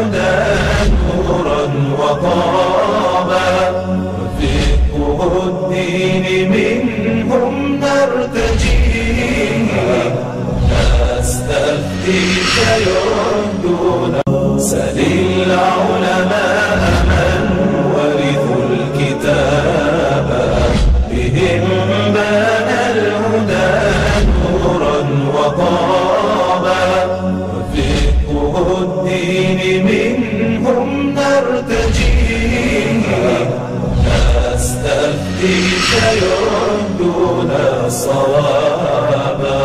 الهدى نورا وطابا وفقه الدين منهم نرتجي. نستفتي شيئا نستفتيك يردون صوابا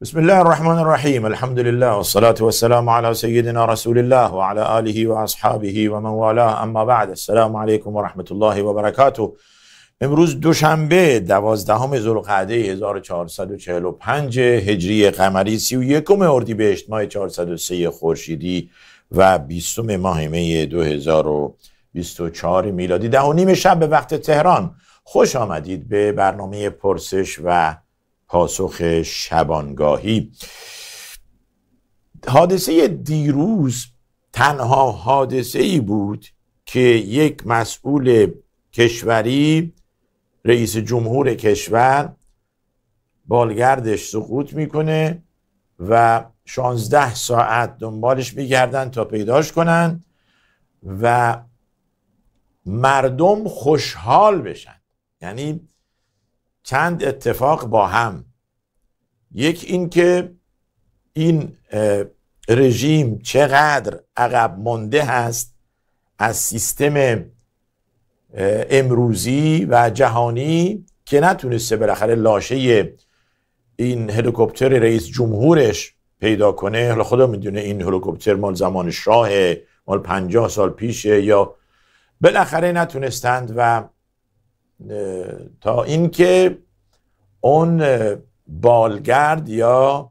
بسم الله الرحمن الرحيم الحمد لله والصلاة والسلام على سيدنا رسول الله وعلى آله وأصحابه ومن والاه اما بعد السلام علیکم و رحمت الله و برکاته امروز دوشنبه دوازدهم ذوالقعده 1445 هجری قمری 31 اردیبهشت ماه 403 خورشیدی و 20 ماه می 2024 میلادی. ده و نیم شب به وقت تهران. خوش آمدید به برنامه پرسش و پاسخ شبانگاهی. حادثه دیروز تنها حادثه ای بود که یک مسئول کشوری رئیس جمهور کشور بالگردش سقوط می‌کنه و 16 ساعت دنبالش میگردن تا پیداش کنن و مردم خوشحال بشن. یعنی چند اتفاق با هم. یک این که این رژیم چقدر عقب مانده هست از سیستم امروزی و جهانی که نتونسته بالاخره لاشه این هلیکوپتر رئیس جمهورش پیدا کنه. حالا خدا می‌دونه این هلیکوپتر مال زمان شاه مال پنجاه سال پیشه یا بالاخره نتونستند و تا اینکه اون بالگرد یا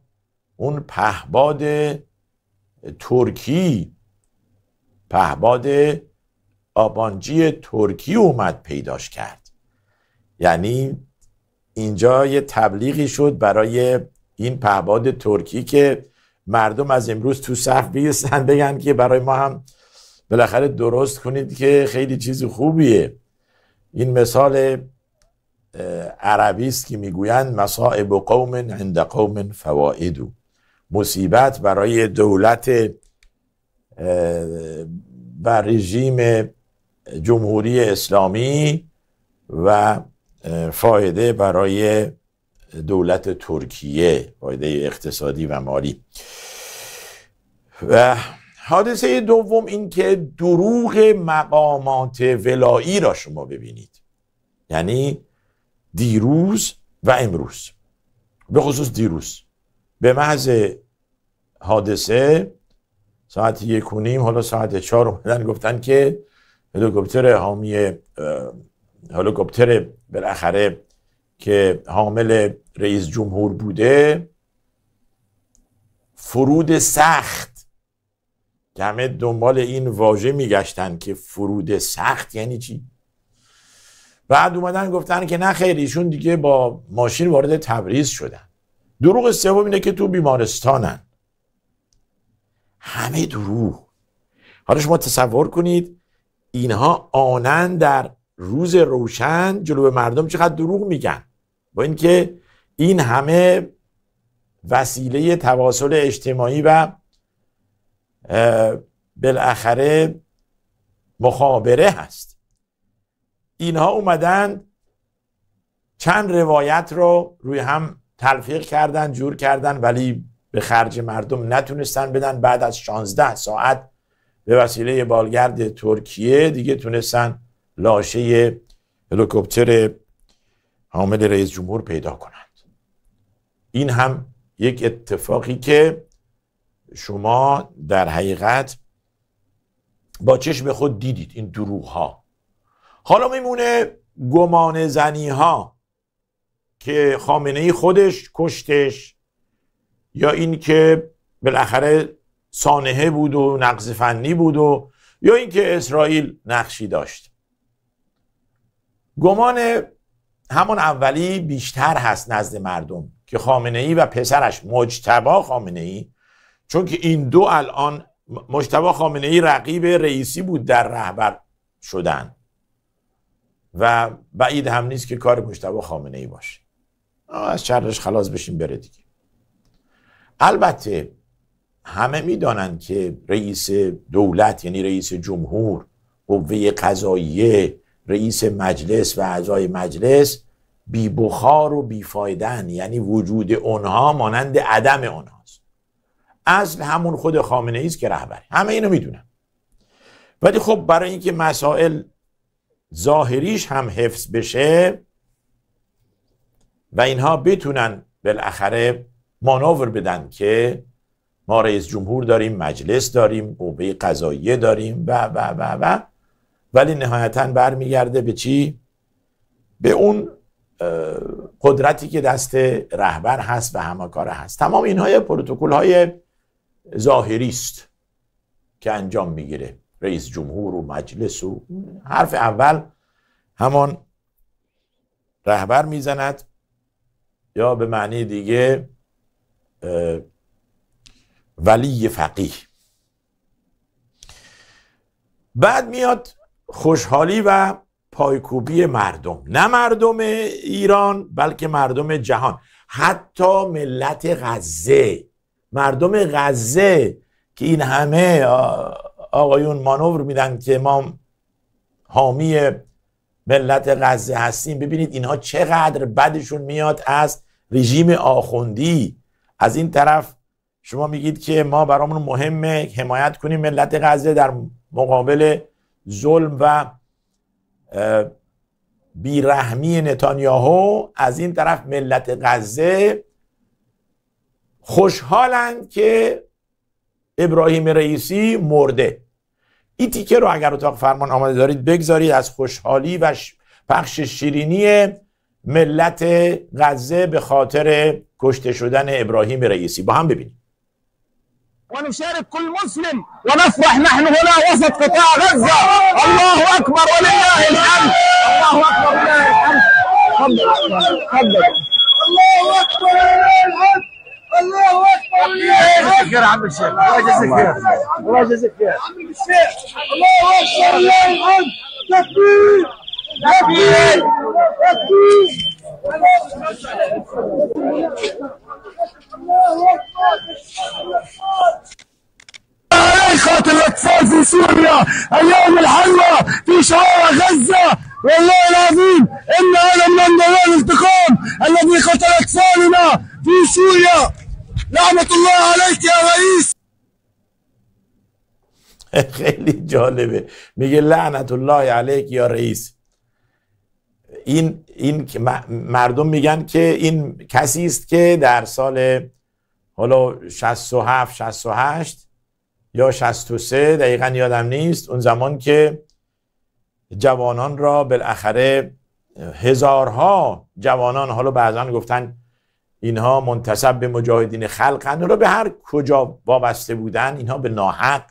اون پهباد ترکی پهباد آبانجی ترکی اومد پیداش کرد. یعنی اینجا یه تبلیغی شد برای این پهباد ترکی که مردم از امروز تو صف بیستن بگن که برای ما هم بالاخره درست کنید که خیلی چیز خوبیه. این مثال عربی است که می‌گویند مصائب قوم عند قوم فوائد. مصیبت برای دولت و رژیم جمهوری اسلامی و فایده برای دولت ترکیه فایده اقتصادی و مالی. و حادثه دوم این که دروغ مقامات ولایی را شما ببینید. یعنی دیروز و امروز. به خصوص دیروز. به محض حادثه ساعت یک و نیم حالا ساعت چهار اومدن گفتن که هلیکوپتر حامی هلیکوپتر بالاخره که حامل رئیس جمهور بوده فرود سخت که همه دنبال این واژه میگشتن که فرود سخت یعنی چی؟ بعد اومدن گفتن که نه خیر دیگه با ماشین وارد تبریز شدن. دروغ سوم اینه که تو بیمارستانن. همه دروغ. حالا شما تصور کنید اینها آنن در روز روشن جلو مردم چقدر دروغ میگن. با اینکه این همه وسیله تواصل اجتماعی و بالاخره مخابره هست. اینها اومدن چند روایت رو روی هم تلفیق کردن جور کردن ولی به خرج مردم نتونستن بدن. بعد از 16 ساعت به وسیله بالگرد ترکیه دیگه تونستن لاشه هلیکوپتر حامل رئیس جمهور پیدا کنند. این هم یک اتفاقی که شما در حقیقت با چشم خود دیدید این دروغ ها حالا میمونه گمان زنی ها که خامنه خودش کشتش یا این که بالاخره سانحه بود و نقض فنی بود و یا اینکه اسرائیل نقشی داشت. گمان همون اولی بیشتر هست نزد مردم که خامنه ای و پسرش مجتبا خامنه ای چون که این دو الان مجتبی خامنه ای رقیب رئیسی بود در رهبر شدن. و بعید هم نیست که کار مجتبی خامنه ای باشه. از شرش خلاص بشیم بره دیگه. البته همه می‌دانند که رئیس دولت یعنی رئیس جمهور قوه قضاییه رئیس مجلس و اعضای مجلس بی بخار و بی فایدن یعنی وجود اونها مانند عدم اونهاست اصل همون خود خامنه ای است که رهبری. همه اینو می‌دونن. ولی خب برای اینکه مسائل ظاهریش هم حفظ بشه و اینها بتونن بالاخره مانور بدن که ما رئیس جمهور داریم مجلس داریم قوه قضاییه داریم و و و و. ولی نهایتا برمیگرده به چی؟ به اون قدرتی که دست رهبر هست و همه کاره هست. تمام اینها پروتکل های ظاهری است که انجام می‌گیره. رئیس جمهور و مجلس و حرف اول همان رهبر می‌زند یا به معنی دیگه ولی فقیه. بعد میاد خوشحالی و پایکوبی مردم. نه مردم ایران بلکه مردم جهان. حتی ملت غزه. مردم غزه که این همه آقایون مانور میدن که ما حامی ملت غزه هستیم. ببینید اینها چقدر بدشون میاد از رژیم آخوندی. از این طرف شما میگید که ما برامون مهمه حمایت کنیم ملت غزه در مقابل ظلم و بیرحمی نتانیاهو. از این طرف ملت غزه خوشحالند که ابراهیم رئیسی مرده. این تیکه رو اگر اتاق فرمان آماده دارید بگذارید از خوشحالی و پخش شیرینی ملت غزه به خاطر کشته شدن ابراهیم رئیسی. با هم ببینید ونشارك كل مسلم ونفرح نحن هنا وسط قطاع غزة. الله أكبر ولله الحمد. الله أكبر ولله الحمد. تفضل. تفضل. الله أكبر ولله الحمد الله ولله الحمد خير عم الشيخ. الله يجزيك خير. الله يجزيك خير. عم الشيخ الله أكبر ولله الحمد تكبير تكبير تكبير. خاطر الاطفال في سوريا أيام الحلوى في شوارع غزة. والله العظيم إن هذا من الانتقام الذي قتل اطفالنا في سوريا. لعنه الله عليك يا رئيس خیلی جالبه. میگه لعنت الله علیک یا رئیس. این این مردم میگن که این کسی است که در سال حالا 67 68 یا 63 دقیقا یادم نیست اون زمان که جوانان را بالاخره هزارها جوانان حالا بعضا گفتن اینها منتصب به مجاهدین خلقن رو به هر کجا وابسته بودن اینها به ناحق.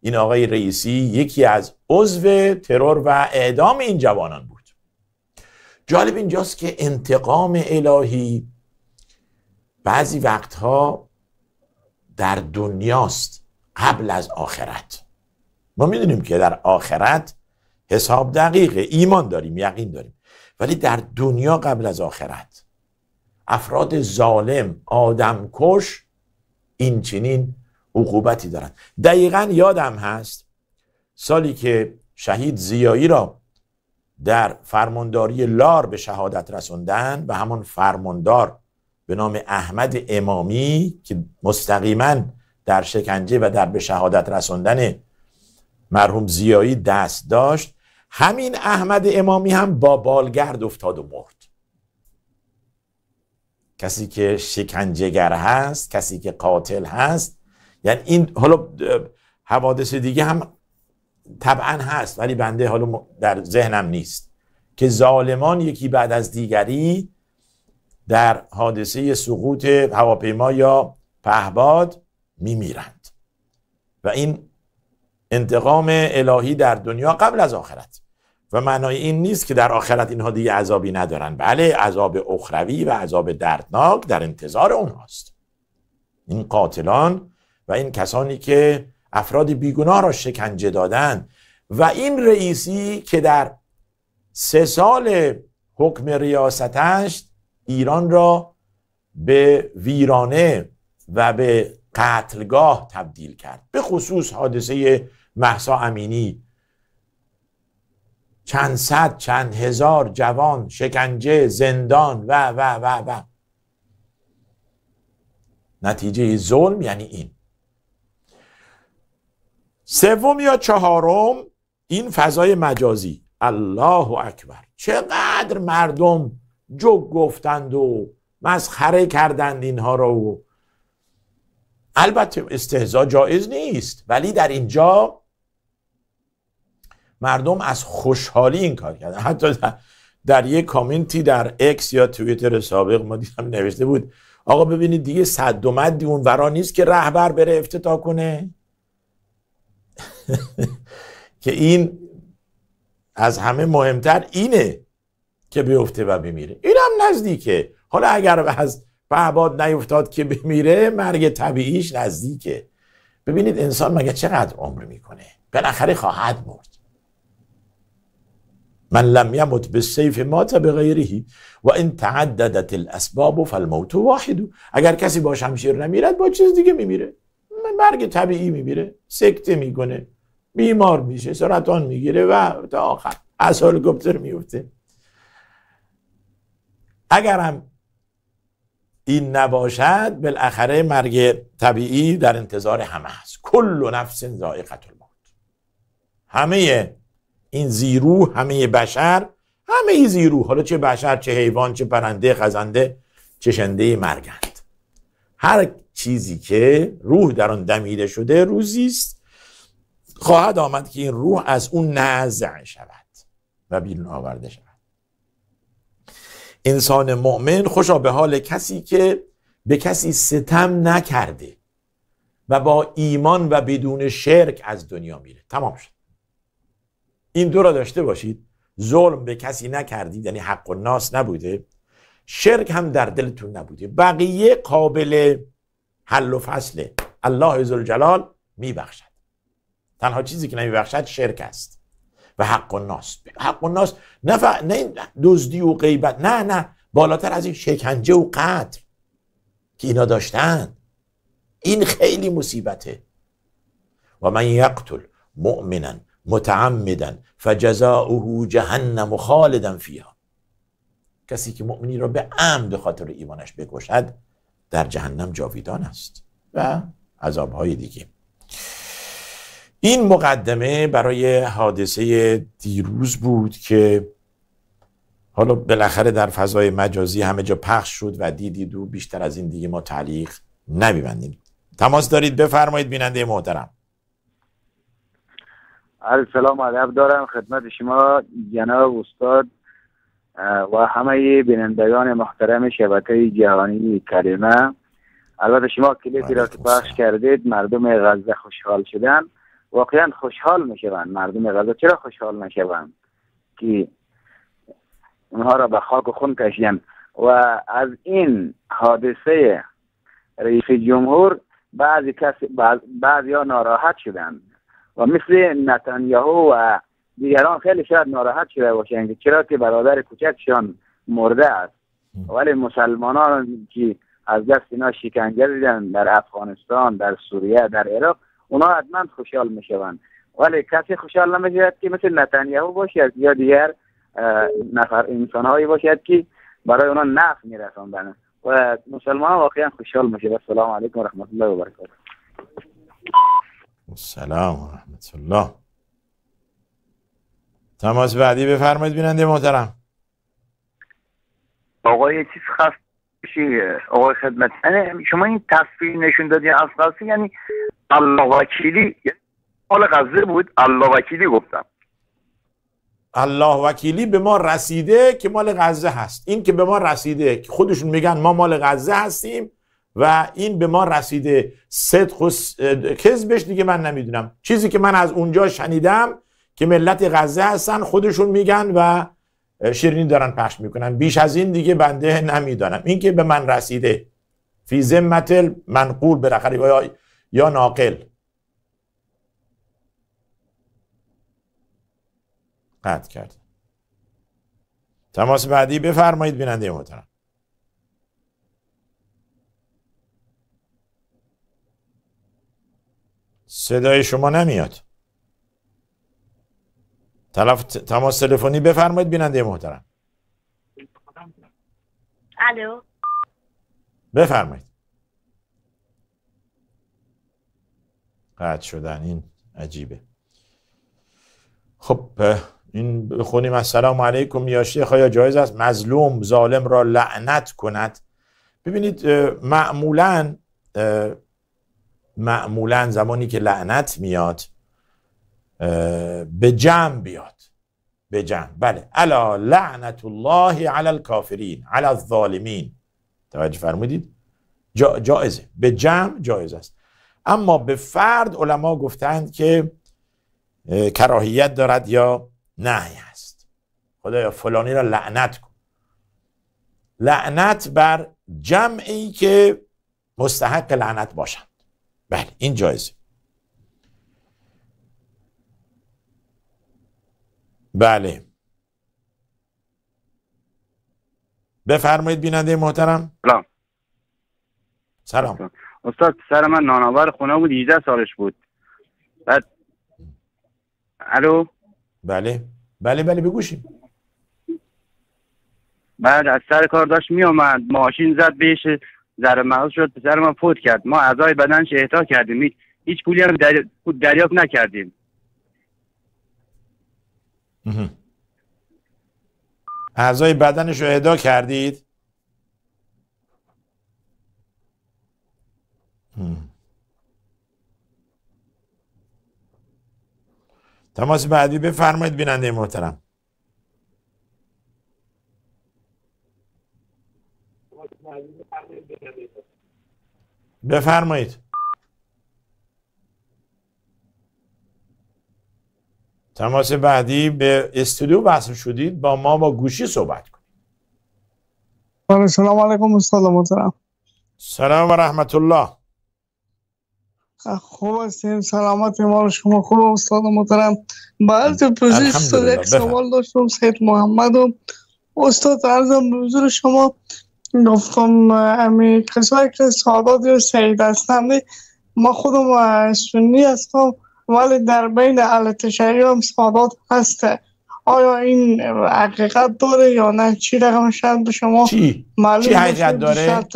این آقای رئیسی یکی از عضو ترور و اعدام این جوانان بود. جالب اینجاست که انتقام الهی بعضی وقتها در دنیاست قبل از آخرت. ما می‌دونیم که در آخرت حساب دقیقه ایمان داریم یقین داریم. ولی در دنیا قبل از آخرت افراد ظالم آدمکش این چنین عقوبتی دارند دقیقا یادم هست سالی که شهید زیایی را در فرمانداری لار به شهادت رسوندن و همون فرماندار به نام احمد امامی که مستقیما در شکنجه و در به شهادت رساندن مرحوم زیایی دست داشت همین احمد امامی هم با بالگرد افتاد و مرد. کسی که شکنجهگر هست کسی که قاتل هست. یعنی این حالا حوادث دیگه هم طبعا هست ولی بنده حالا در ذهنم نیست. که ظالمان یکی بعد از دیگری در حادثه سقوط هواپیما یا پهباد میمیرند. و این انتقام الهی در دنیا قبل از آخرت. و معنای این نیست که در آخرت اینها دیگه عذابی ندارن. بله عذاب اخروی و عذاب دردناک در انتظار اونهاست. این قاتلان و این کسانی که افراد بیگناه را شکنجه دادند و این رئیسی که در سه سال حکم ریاستش ایران را به ویرانه و به قتلگاه تبدیل کرد. به خصوص حادثه محسا امینی چند صد چند هزار جوان شکنجه زندان و و و و. نتیجه ظلم یعنی این. سوم یا چهارم این فضای مجازی. الله اکبر. چقدر مردم جگ گفتند و مسخره کردند اینها رو. البته استهزا جایز نیست ولی در اینجا مردم از خوشحالی این کار کردن. حتی در, در یک کامنتی در اکس یا توییتر سابق ما دیدم نوشته بود آقا ببینید دیگه صد و مدی اون ورا نیست که رهبر بره افتتاح کنه. که این از همه مهمتر اینه که بیفته و بمیره. این هم نزدیکه. حالا اگر از پهباد نیفتاد که بمیره مرگ طبیعیش نزدیکه. ببینید انسان مگه چقدر عمر می‌کنه؟ بالاخره خواهد مرد. من لم یمت بالسیف مات بغیره و این تعددت الاسباب فالموت واحد. اگر کسی با شمشیر نمیرد با چیز دیگه میمیره. مرگ طبیعی میمیره سکته می‌کنه بیمار میشه سرطان می‌گیره و تا آخر. از هلیکوپتر میفته. اگرم این نباشد بالاخره مرگ طبیعی در انتظار همه هست کل نفس ذائقه الموت. همه این زیرو همه بشر همه زیرو حالا چه بشر چه حیوان چه پرنده خزنده چه شنده مرگند. هر چیزی که روح در آن دمیده شده روزی است. خواهد آمد که این روح از اون نزع شود و بیرون آورده شود. انسان مؤمن خوشا به حال کسی که به کسی ستم نکرده و با ایمان و بدون شرک از دنیا میره. تمام شد. این دو را داشته باشید. ظلم به کسی نکردید یعنی حق و ناس نبوده. شرک هم در دلتون نبوده. بقیه قابل حل و فصله الله عزالجلال میبخشد. تنها چیزی که نمیبخشد شرک است و حق و ناس. حق و ناس نه, ف... نه دزدی و غیبت نه نه. بالاتر از این شکنجه و قتل که اینا داشتن. این خیلی مصیبته. و من یقتل مؤمنا متعمدا فجزاؤه جهنم خالدا فیها. کسی که مؤمنی را به عمد خاطر ایمانش بکشد در جهنم جاویدان است و عذابهای دیگه. این مقدمه برای حادثه دیروز بود که حالا بالاخره در فضای مجازی همه جا پخش شد و دیدید و بیشتر از این دیگه ما تعلیق نمیبندیم. تماس دارید بفرمایید بیننده محترم. سلام ادب دارم خدمت شما جناب استاد و همه بینندگان محترم شبکه جهانی کریمه. البته شما کلیپی را که پخش کردید مردم غزه خوشحال شدن. واقعا خوشحال می‌شوند. مردم غزه چرا خوشحال نشوند؟ که اونها را به خاک و خون کشیدن. و از این حادثه رئیس جمهور بعضی کسی بعضی ها ناراحت شدند. و مثل نتانیاهو و دیگران خیلی شاید ناراحت شده باشند چرا که برادر کوچکشان مرده است. ولی مسلمانان که از دست اینا شکنجه دیدن در افغانستان در سوریه در عراق اونا حتما خوشحال می‌شوند. ولی کسی خوشحال نمی‌شود که مثل نتانیاهو باشد یا دیگر نفر انسان هایی باشد که برای اونا نفع میرساندن. و مسلمان واقعا خوشحال میشه السلام علیکم و رحمت الله و برکاته. سلام و رحمت الله. تماس بعدی بفرمایید بیننده محترم. آقای چیز خست آقای خدمت. یعنی شما این تصویر نشون دادی از قصه یعنی الله وکیلی مال غزه بود الله وکیلی گفتم. الله وکیلی به ما رسیده که مال غزه هست. این که به ما رسیده که خودشون میگن ما مال غزه هستیم و این به ما رسیده. صدق و کذبش دیگه من نمی‌دونم. چیزی که من از اونجا شنیدم که ملت غزه هستن خودشون میگن و شیرینی دارن پخش می‌کنن. بیش از این دیگه بنده نمی‌دانم. این که به من رسیده. فی ذمت منقول بالاخره یا یا ناقل. قطع کرد. تماس بعدی بفرمایید بیننده محترم. صدای شما نمیاد. تلف... تماس تلفنی بفرمایید بیننده محترم. الو. بفرمایید. قطع شدن این عجیبه. خب این بخونیم. السلام علیکم یا شیخ یا جایز است؟ مظلوم ظالم را لعنت کند. ببینید معمولا معمولا زمانی که لعنت میاد به جمع بیاد. به جمع. بله. الا لعنت الله علی الکافرین علی الظالمین. توجه فرمودید؟ جا جایزه. به جمع جایز است. اما به فرد علما گفتند که کراهیت دارد یا نهی است. خدایا فلانی را لعنت کن. لعنت بر جمعی که مستحق لعنت باشند بله این جایزه. بله. بفرمایید بیننده محترم. سلام. سلام. استاد سر من نانآور خونه بود 18 سالش بود. بعد الو؟ بله. بله بله بگوشیم بعد از سر کار داشت می آمد ماشین زد بهش ذره مغز شد پسر ما فوت کرد. ما اعضای بدنش احتا کردیم. هیچ پولی هم در... دریافت نکردیم. اعضای بدنش رو اهدا کردید؟ تماس بعدی بفرمایید بیننده محترم. بفرمایید. تماس بعدی به استودیو وصل شدید. با ما با گوشی صحبت کنید. سلام علیکم استاد محترم. سلام و رحمت الله. خوب هستیم سلامت ما شما خوب استاد محترم؟ بعد پوزش یک سوال داشتم سید محمد. و استاد عرضم به حضور شما گفتم امی کسایی که سادات یا سید هستند. ما خودم سنی هستم ولی در بین اهل تشیع هم سادات هسته. آیا این حقیقت داره یا نه؟ چی رقم شاید به شما چی؟ معلوم چی حقیقت داره؟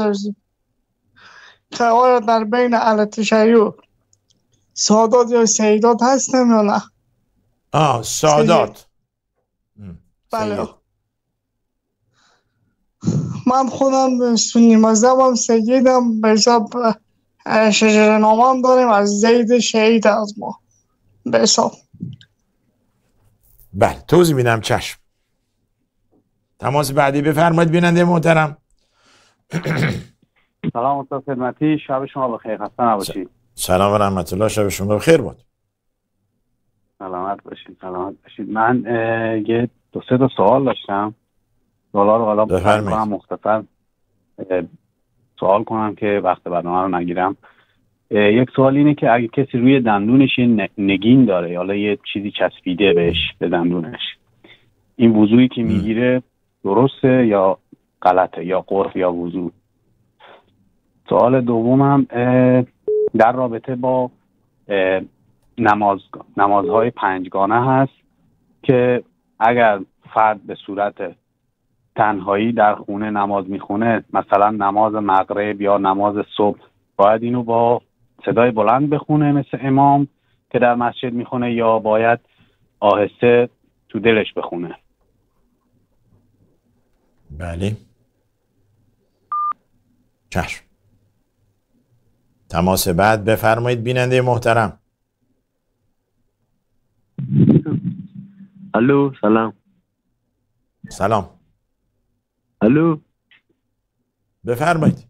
که آیا در بین اهل تشیع سادات یا سیدات هستم یا نه؟ آه سادات. بله. من خودم سنی مذهبم سیدم به حساب شجر نامم داریم. از زید شهید از ما. به حساب. بله توضیح میدم چشم. تماس بعدی بفرمایید بیننده محترم. سلام استاد خدمتی. شب شما بخیر. خسته نباشید. سلام و رحمت الله. شب شما بخیر بود. سلامت باشید سلامت باشید. من یه دو سه تا سوال داشتم. رو حالا بفرمایید. مختصر سوال کنم که وقت برنامه رو نگیرم. یک سوال اینه که اگه کسی روی دندونش یه نگین داره حالا یه چیزی چسبیده بهش به دندونش این وضوعی که می‌گیره درسته یا غلطه یا قرف یا وضوع؟ سوال دومم در رابطه با نماز نمازهای پنجگانه هست که اگر فرد به صورت تنهایی در خونه نماز می‌خونه مثلا نماز مغرب یا نماز صبح. باید اینو با صدای بلند بخونه مثل امام که در مسجد می‌خونه یا باید آهسته تو دلش بخونه. بله. چشم. تماس بعد بفرمایید بیننده محترم. الو سلام. سلام. الو؟ بفرمایید.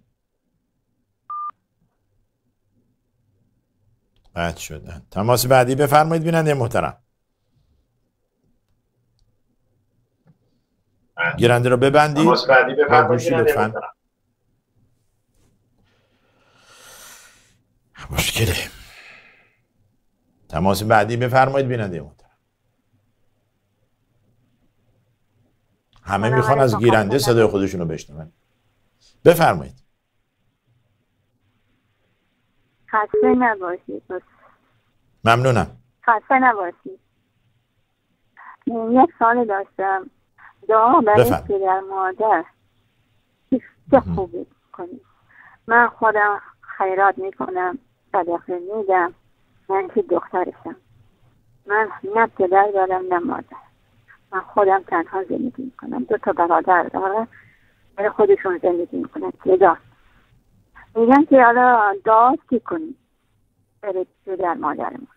قطع شدن تماس بعدی بفرمایید بیننده محترم. گیرنده رو ببندید. تماس بعدی بفرمایید لطفاً. محترم. مشکله. تماس بعدی بفرمایید بیننده محترم. همه می‌خوان از گیرنده صدای خودشونو بشنون. بفرمایید. خسته نباشید. ممنونم. خسته نباشید. یک سال داشتم. دعا برای. پدر مادر. چه خوبی کنید. من خودم خیرات می‌کنم صدقه میدم من که دخترشم. من نه پدر دارم نه مادر. من خودم تنها زندگی می‌کنم. دو تا برادر دارم برای خودشون زندگی می‌کنن. جدا میگن که حالا دعا کی کنی برای پدر مادرمون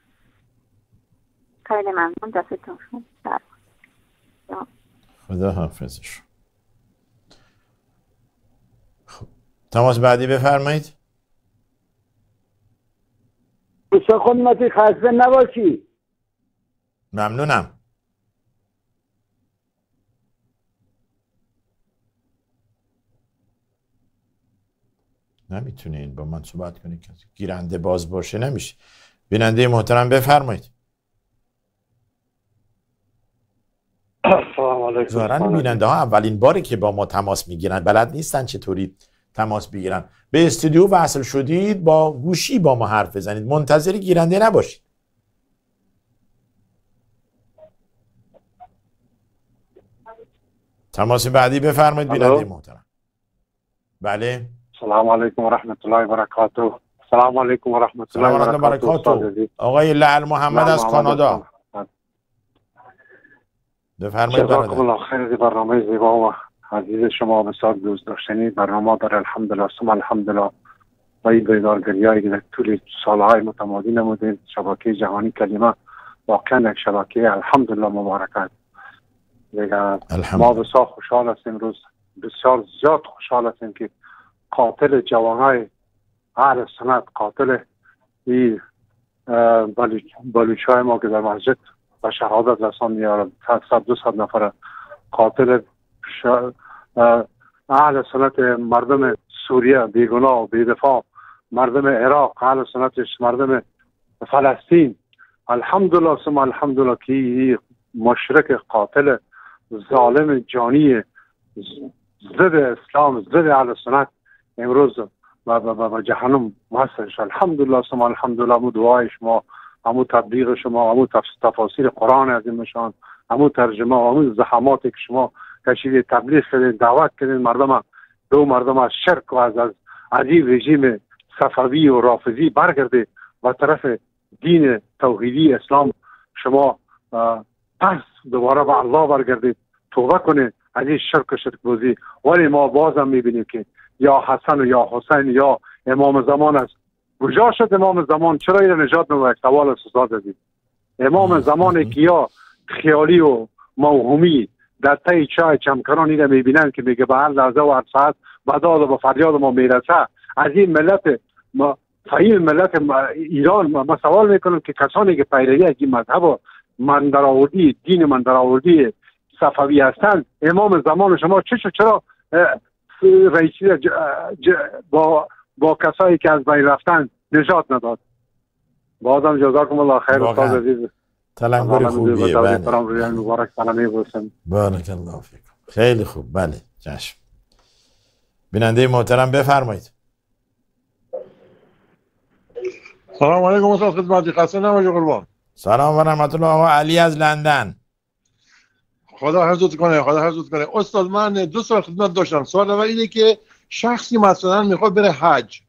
خیلی ممنون. دستتون شد خدا حافظش. خب. تماس بعدی بفرمایید. دوستا خدمتی خسته نباشی. ممنونم. نمی‌تونین با من صحبت کنید کسی گیرنده باز باشه نمیشه. بیننده محترم بفرمایید. سلام بیننده ها اولین باری که با ما تماس می‌گیرن. بلد نیستن چطوری تماس بگیرن. به استودیو وصل شدید با گوشی با ما حرف بزنید. منتظر گیرنده نباشید. تماس بعدی بفرمایید؟ بیننده محترم. بله. سلام علیکم و رحمت الله و برکاته سلام علیکم و رحمت الله سلام و علیکم و برکاته استاد برکاته عزیز. آقای لعل محمد از کانادا. بفرمایید برادر. الله خیر برنامه زیبا و عزیز شما بسیار دوست داشتنی. برنامه در الحمدلله ثم الحمدلله و این بیدارگری هایی که در طول سالهای متمادی نمودید شبکه جهانی کلمه واقعا یک شبکه الحمدلله مبارک است دیگه ما بسیار خوشحال هستیم. روز بسیار زیاد خوشحال هستیم که قاتل جوانای اهل سنت قاتل این بلوچ های ما که در مسجد و شهادت رسان میارن. صد دو صد نفر قاتل اهل سنت مردم سوریه بیگناه و بیدفاع مردم عراق اهل سنتش مردم فلسطین. الحمدلله ثم الحمدلله که مشرک قاتل ظالم جانی ضد اسلام ضد اهل سنت امروز و, و, جهنم وصلش الحمدلله ثم الحمدلله همو دعای شما همو تبلیغ شما همو تفاسیر قرآن عظیمشان همو ترجمه همو زحماتی که شما کشیدید تبلیغ کردین دعوت کردین مردم دو مردم شرک و از از از رژیم صفوی و رافضی برگرده و طرف دین توحیدی اسلام شما پس دوباره به الله برگردید توبه کنید. از این شرک و شرک بازی ولی ما بازم می‌بینیم که یا حسن و یا حسین یا امام زمان است. کجا شد امام زمان؟ چرا این نجات نمود سوال است استاد عزیز. امام زمانی که یا خیالی و موهومی در تای چای چمکران اینه می‌بینن که میگه به هر لحظه و هر ساعت به داد و به فریاد ما می‌رسه. از این ملت ما فهیم ملت ایران ما, سوال می‌کنم که کسانی که پیروی از این مذهب و من در آوردی دین من در آوردی صفوی هستند امام زمان شما چه؟ چرا رئیسی ج- ج- با با کسایی که از بین رفتن نجات نداد. بازم جزاکم الله خیر. استاد عزیز. تلنگر خوبیه بله. بله مبارک سلامه بارک الله فیکم. خیلی خوب بله چشم بیننده محترم بفرمایید. سلام علیکم استاد خدمتی خسته نباشی قربان. سلام و رحمت الله. آقا علی از لندن. خدا حفظت کنه خدا حفظت کنه. استاد من دو سال خدمت داشتم. سوال اول اینه که شخصی مثلا می‌خواد بره حج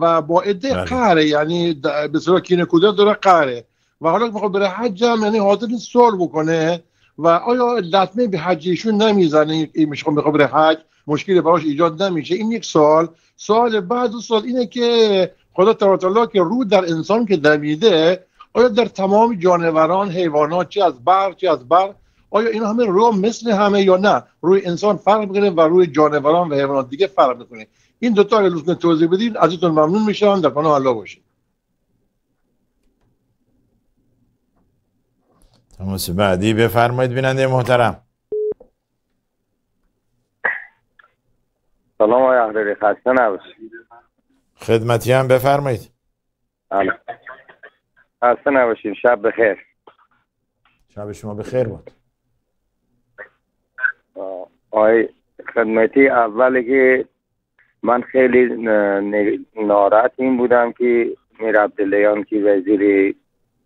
و با عده بله. قهره یعنی به صورت کینه کودک داره قهره. و حالا که می‌خواد بره حج هم یعنی حاضر سوال بکنه. و آیا لطمه به حج ایشون نمی‌زنه؟ این می‌خواد بره حج مشکلی براش ایجاد نمیشه. این یک سوال. سوال بعد سوال اینه که خدا تعالی که رو در انسان که دمیده آیا در تمام جانوران حیوانات چه از بر چه از بر آیا اینا همه رو مثل همه یا نه؟ روی انسان فرق می‌کنه و روی جانوران و حیوانات دیگه فرق می‌کنه. این دوتا اگه لطفا توضیح بدین ازتون ممنون میشم. در پناه الله باشید. تماس بعدی بفرمایید بیننده محترم. سلام آقای احراری خسته نباشید. خدمتی هم بفرمایید. خسته نباشید. شب بخیر. شب شما بخیر بود. آی خدمتی اولی که من خیلی ناراحت این بودم که میر عبداللیان که وزیر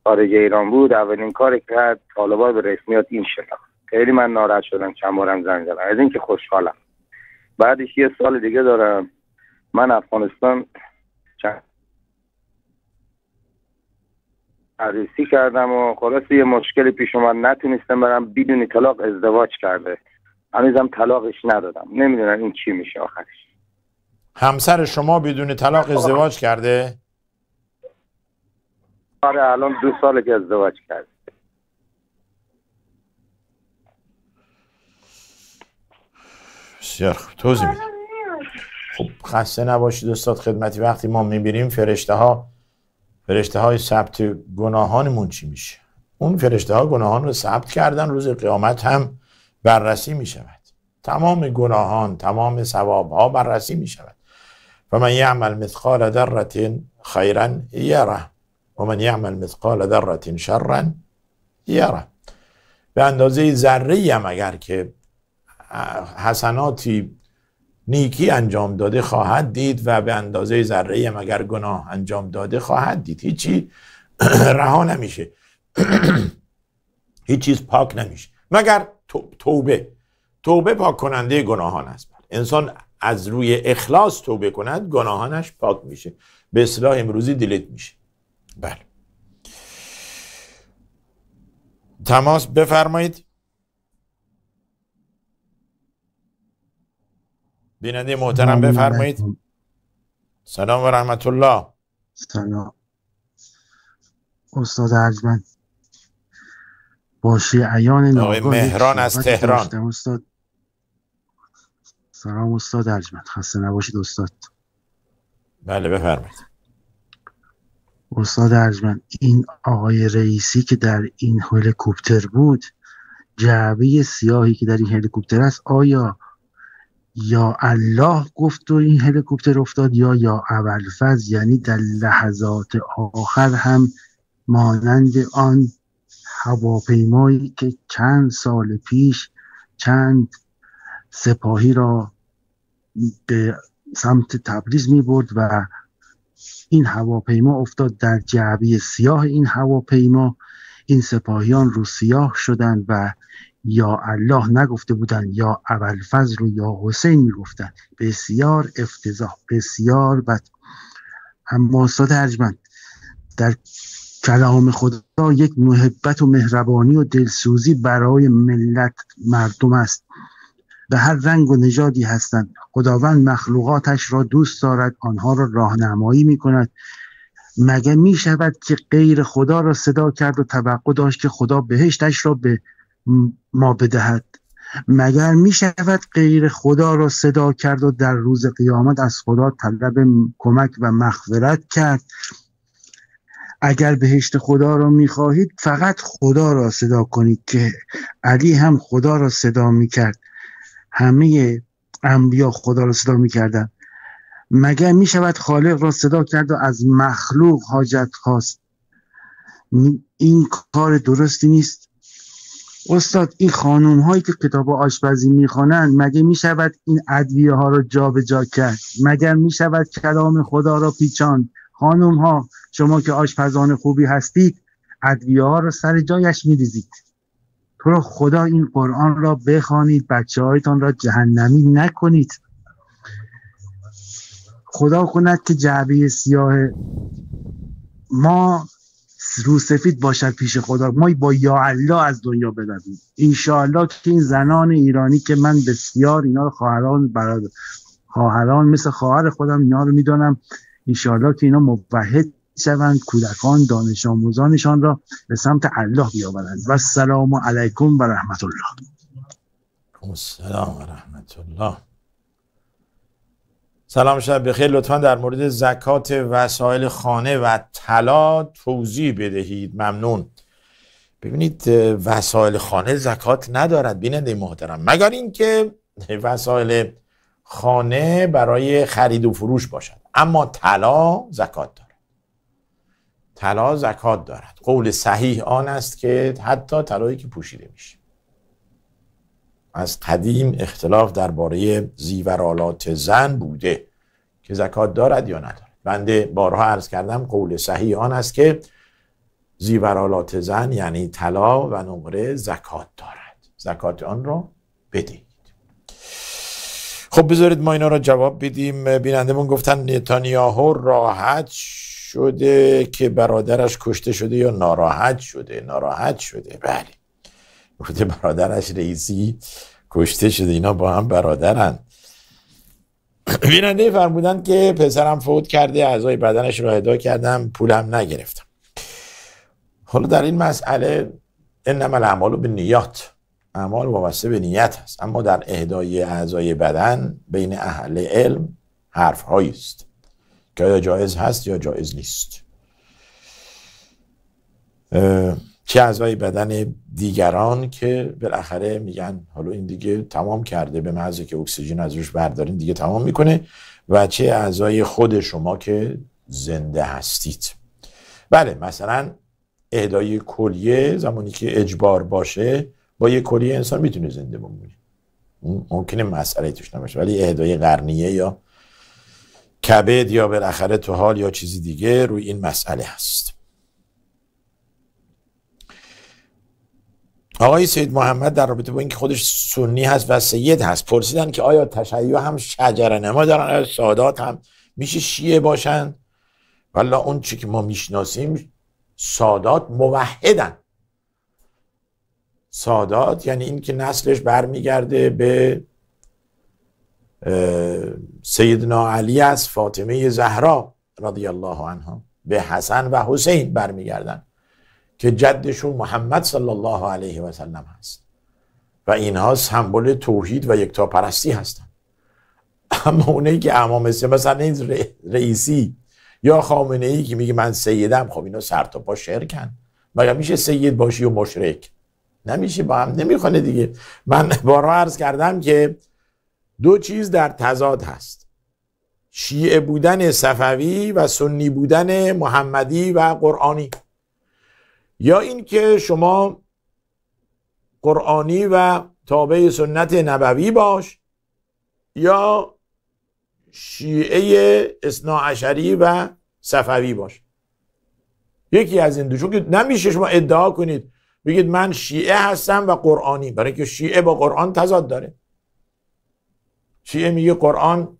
خارجه ایران بود اولین کاری که کرد طالبان به رسمیات این شناخت. خیلی من ناراحت شدم چند بارم زنگ زدم. از اینکه خوشحالم. بعدش یه سال دیگه دارم. من افغانستان چند عروسی کردم و خلاص یه مشکلی پیش اومد. نتونستم برم بدون طلاق ازدواج کرده. هنوزم طلاقش ندادم. نمی‌دونم این چی میشه آخرش. همسر شما بدون طلاق ازدواج کرده؟ آره الان دو ساله که ازدواج کرده. بسیار خوب. توضیح خب خسته نباشید استاد خدمتی. وقتی ما می‌بینیم فرشته ها فرشته های ثبت گناهانمون چی میشه؟ اون فرشته ها گناهان رو ثبت کردن روز قیامت هم بررسی می شود تمام گناهان تمام ثواب ها بررسی می شود و من یعمل مثقال ذره خیرا یره و من یعمل مثقال ذره شرا یره به اندازه ذره هم اگر که حسناتی نیکی انجام داده خواهد دید و به اندازه ذره هم اگر گناه انجام داده خواهد دید. هیچی رها نمیشه. هیچ چیز پاک نمیشه. مگر توبه. توبه پاک کننده گناهان است. انسان از روی اخلاص توبه کند گناهانش پاک میشه. به اصلاح امروزی دیلیت میشه. بله. تماس بفرمایید. بیننده محترم بفرمایید. سلام و رحمت الله. سلام. استاد ارجمند. باشی عیان مهران از تهران. استاد سلام استاد ارجمند. خسته نباشید استاد. بله بفرمایید. استاد ارجمند این آقای رئیسی که در این هلیکوپتر بود جعبه سیاهی که در این هلیکوپتر است آیا یا الله گفت و این هلیکوپتر افتاد یا یا اولفز یعنی در لحظات آخر هم مانند آن هواپیمایی که چند سال پیش چند سپاهی را به سمت تبریز می برد و این هواپیما افتاد در جعبه سیاه این هواپیما. این سپاهیان رو سیاه شدند و یا الله نگفته بودند یا فضل رو یا حسین می‌گفتند بسیار افتضاح بسیار بد. اما استاد ارجمند در کلام خدا یک محبت و مهربانی و دلسوزی برای ملت مردم است. به هر رنگ و نژادی هستند. خداوند مخلوقاتش را دوست دارد آنها را راهنمایی می کند مگه می شود که غیر خدا را صدا کرد و توقع داشت که خدا بهشتش را به ما بدهد؟ مگر می شود غیر خدا را صدا کرد و در روز قیامت از خدا طلب کمک و مغفرت کرد؟ اگر بهشت خدا را می خواهید فقط خدا را صدا کنید که علی هم خدا را صدا می کرد همه انبیا خدا را صدا می کردن مگر می شود خالق را صدا کرد و از مخلوق حاجت خواست؟ این کار درستی نیست. استاد این خانوم هایی که کتاب آشپزی می‌خوانند مگه می شود این ادویه ها را جابجا جا کرد؟ مگر می شود کلام خدا را پیچان خانوم ها شما که آشپزان خوبی هستید ادویه ها را سر جایش میریزید. تو را خدا این قرآن را بخوانید بچه هایتان را جهنمی نکنید. خدا کند که جعبه سیاه ما رو سفید باشد پیش خدا. ما با یا الله از دنیا برویم. انشاءالله که این زنان ایرانی که من بسیار اینا رو خواهران برادر خواهران مثل خواهر خودم اینا رو می‌دانم. انشاءالله که اینا موحد شوند کودکان دانش آموزانشان را به سمت الله بیاورند. و السلام علیکم و رحمت الله السلام و رحمت الله سلام شب بخیر. لطفا در مورد زکات وسایل خانه و طلا توضیح بدهید. ممنون. ببینید وسایل خانه زکات ندارد بیننده محترم. مگر اینکه وسایل خانه برای خرید و فروش باشد. اما طلا زکات دارد. طلا زکات دارد. قول صحیح آن است که حتی طلایی که پوشیده میشه. از قدیم اختلاف درباره زیورالات زن بوده که زکات دارد یا ندارد. بنده بارها عرض کردم قول صحیح آن است که زیورالات زن یعنی طلا و نقره زکات دارد. زکات آن را بدهید خب بذارید ما اینا را جواب بدیم. بینندمون گفتن نتانیاهو راحت شده که برادرش کشته شده یا ناراحت شده؟ ناراحت شده. بله. گفته برادرش رئیسی کشته شده. اینا با هم برادرن. بیننده فرمودن که پسرم فوت کرده اعضای بدنش را ادا کردم پولم نگرفتم. حالا در این مسئله انما الاعمال به نیات اعمال وابسته به نیت هست. اما در اهدای اعضای بدن بین اهل علم حرف است. که آیا جایز هست یا جایز نیست. چه اعضای بدن دیگران که بالاخره میگن حالا این دیگه تمام کرده به محضی که اکسیژن از روش بردارین دیگه تمام می‌کنه. و چه اعضای خود شما که زنده هستید. بله مثلا اهدای کلیه زمانی که اجبار باشه با یه کلیه انسان می‌تونه زنده بمونه ممکنه مسئله توش نباشه ولی اهدای قرنیه یا کبد یا بالاخره تو حال یا چیزی دیگه روی این مسئله هست. آقای سید محمد در رابطه با اینکه خودش سنی هست و سید هست پرسیدن که آیا تشیع هم شجر نما دارن آیا سادات هم میشه شیعه باشن؟ والا اون چی که ما می‌شناسیم سادات موحدن. سادات یعنی اینکه نسلش برمیگرده به سیدنا علی از فاطمه زهرا رضی الله عنها به حسن و حسین برمیگردن که جدشون محمد صلی الله علیه و سلم هست. و اینها سمبل توحید و یکتاپرستی هستن. اما اونایی که امام مثلا این رئیسی یا خامنه ای که میگه من سیدم خب اینا سر تا پا شرکن. مگه میشه سید باشی و مشرک؟ نمیشه با هم نمی‌خونه دیگه. من بارها عرض کردم که دو چیز در تضاد هست. شیعه بودن صفوی و سنی بودن محمدی و قرآنی. یا اینکه شما قرآنی و تابع سنت نبوی باش یا شیعه اصنا عشری و صفوی باش. یکی از این دو چون که نمیشه شما ادعا کنید بگید من شیعه هستم و قرآنی. برای که شیعه با قرآن تضاد داره. شیعه میگه قرآن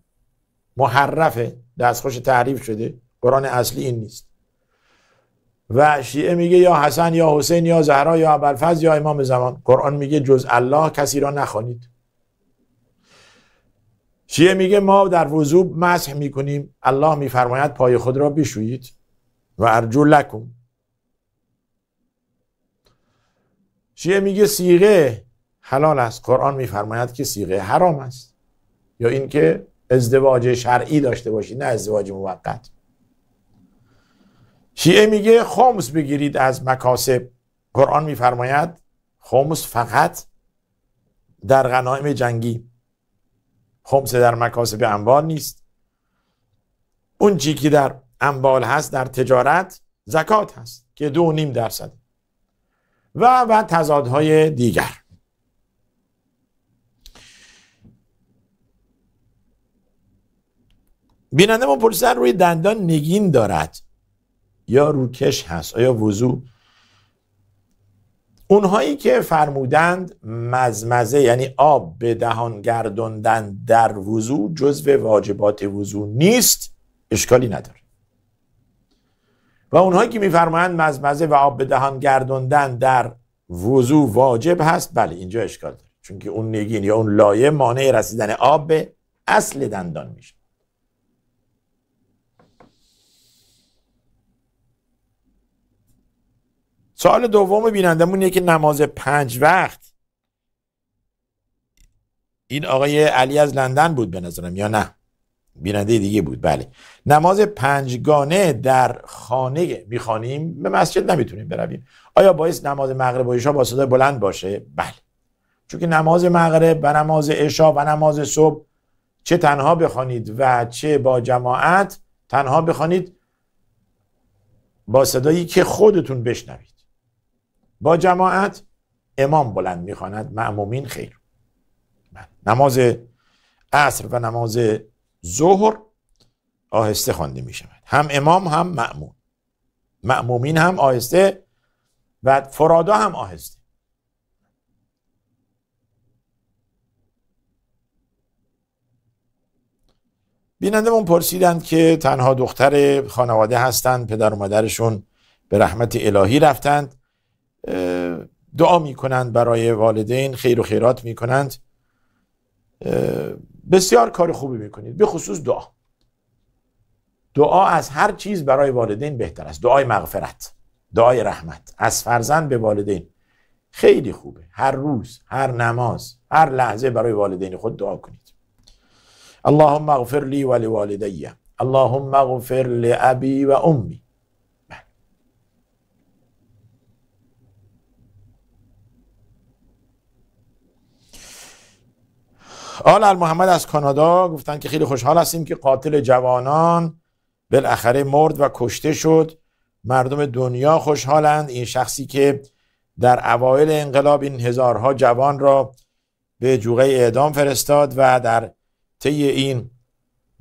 محرفه. دستخوش تعریف شده. قرآن اصلی این نیست. و شیعه میگه یا حسن یا حسین یا زهرا یا ابوالفضل یا امام زمان. قرآن میگه جز الله کسی را نخوانید. شیعه میگه ما در وضوع مسح می‌کنیم. الله میفرماید پای خود را بشویید. و ارجو لکم. شیعه میگه سیغه. حلال است. قرآن میفرماید که سیغه حرام است. یا اینکه ازدواج شرعی داشته باشید نه ازدواج موقت. شیعه میگه خمس بگیرید از مکاسب. قرآن میفرماید خمس فقط در غنایم جنگی. خمس در مکاسب اموال نیست. اون چی که در اموال هست در تجارت زکات هست که دو نیم درصد. و و تضادهای دیگر. بیننده ما پرسیدن روی دندان نگین دارد. یا روکش هست آیا وضوع اونهایی که فرمودند مزمزه یعنی آب به دهان گردوندن در وضوع جزو واجبات وضوع نیست اشکالی نداره. و اونهایی که میفرمایند مزمزه و آب به دهان گردوندن در وضوع واجب هست بله اینجا اشکال داره. چون که اون نگین یا اون لایه مانع رسیدن آب به اصل دندان میشه. سوال دوم بینندمون اینه که نماز پنج وقت این آقای علی از لندن بود به نظرم یا نه؟ بیننده دیگه بود. بله. نماز پنجگانه در خانه می‌خوانیم. به مسجد نمی‌تونیم برویم. آیا باعث نماز مغرب و عشا با صدای بلند باشه؟ بله. چون که نماز مغرب و نماز عشا و نماز صبح چه تنها بخوانید و چه با جماعت تنها بخوانید با صدایی که خودتون بشنوید. با جماعت امام بلند می‌خواند. معمومین خیر. بله. نماز عصر و نماز ظهر آهسته خوانده می شود هم امام هم معموم معمومین هم آهسته و فرادا هم آهسته. بینندمون پرسیدند که تنها دختر خانواده هستند پدر و مادرشون به رحمت الهی رفتند. دعا می‌کنند برای والدین خیر و خیرات می‌کنند. بسیار کار خوبی می‌کنید. به خصوص دعا. دعا از هر چیز برای والدین بهتر است. دعای مغفرت دعای رحمت. از فرزند به والدین. خیلی خوبه. هر روز هر نماز هر لحظه برای والدین خود دعا کنید. اللهم اغفر لی و لوالدی اللهم اغفر لابی و امی. آل محمد از کانادا گفتن که خیلی خوشحال هستیم که قاتل جوانان بالاخره مرد و کشته شد. مردم دنیا خوشحالند. این شخصی که در اوایل انقلاب این هزارها جوان را به جوغه اعدام فرستاد و در طی این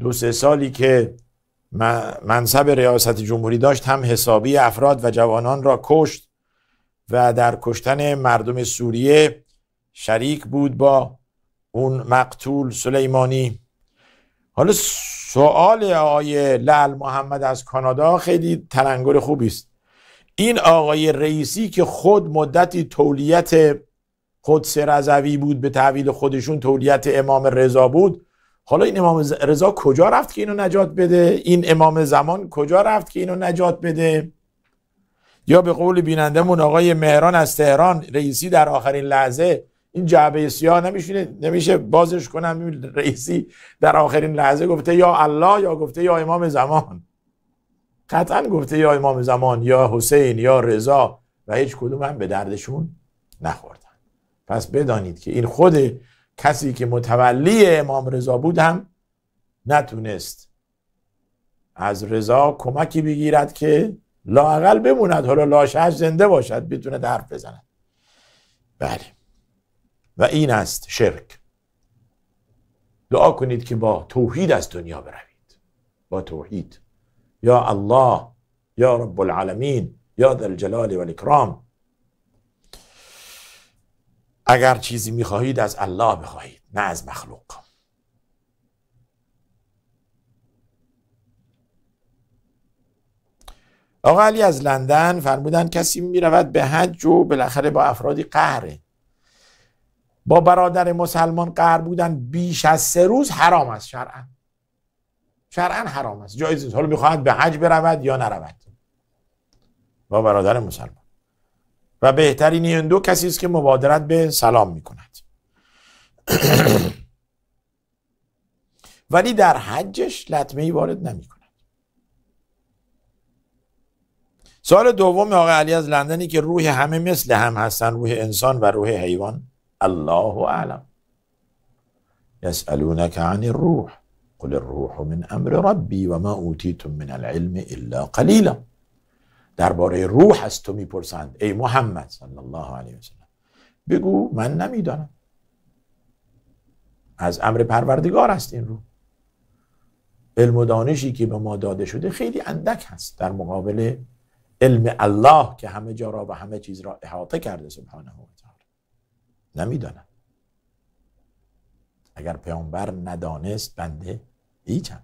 دو سه سالی که منصب ریاست جمهوری داشت هم حسابی افراد و جوانان را کشت و در کشتن مردم سوریه شریک بود با اون مقتول سلیمانی. حالا سوال آقای لل محمد از کانادا خیلی تلنگر خوبی است. این آقای رئیسی که خود مدتی تولیت قدس رضوی بود به تحویل خودشون تولیت امام رضا بود. حالا این امام رضا کجا رفت که اینو نجات بده؟ این امام زمان کجا رفت که اینو نجات بده؟ یا به قول بینندمون آقای مهران از تهران رئیسی در آخرین لحظه این جعبه سیاه نمیشه نمیشه بازش کنم رئیسی در آخرین لحظه گفته یا الله یا گفته یا امام زمان. قطعا گفته یا امام زمان یا حسین یا رضا و هیچ کدوم هم به دردشون نخوردن. پس بدانید که این خود کسی که متولی امام رضا بود هم نتونست از رضا کمکی بگیرد که لاقل بموند حالا لاشش زنده باشد بتونه حرف بزند. بله. و این است شرک. دعا کنید که با توحید از دنیا بروید. با توحید. یا الله یا رب العالمین یا ذا الجلال و الاکرام اگر چیزی می‌خواهید از الله بخواهید نه از مخلوق. آقا علی از لندن فرمودن کسی می‌رود به حج و بالاخره با افرادی قهره. با برادر مسلمان قهر بودن بیش از سه روز حرام است. شرعا. شرعا حرام است. جایز نیست. حالا می‌خواهد به حج برود یا نرود. با برادر مسلمان. و بهترین این دو کسی است که مبادرت به سلام می‌کند. ولی در حجش لطمه ای وارد نمی کند سال دوم آقای علی از لندنی که روح همه مثل هم هستن روح انسان و روح حیوان. الله اعلم يسألونك عن الروح قل الروح من امر ربی و ما اوتیتم من العلم الا قلیلا درباره روح از تو می‌پرسند ای محمد صلی الله علیه وسلم بگو من نمی‌دانم از امر پروردگار است این روح علم و دانشی که به ما داده شده خیلی اندک هست در مقابل علم الله که همه جا را و همه چیز را احاطه کرده سبحانه و نمی‌دانم اگر پیامبر ندانست بنده هیچم.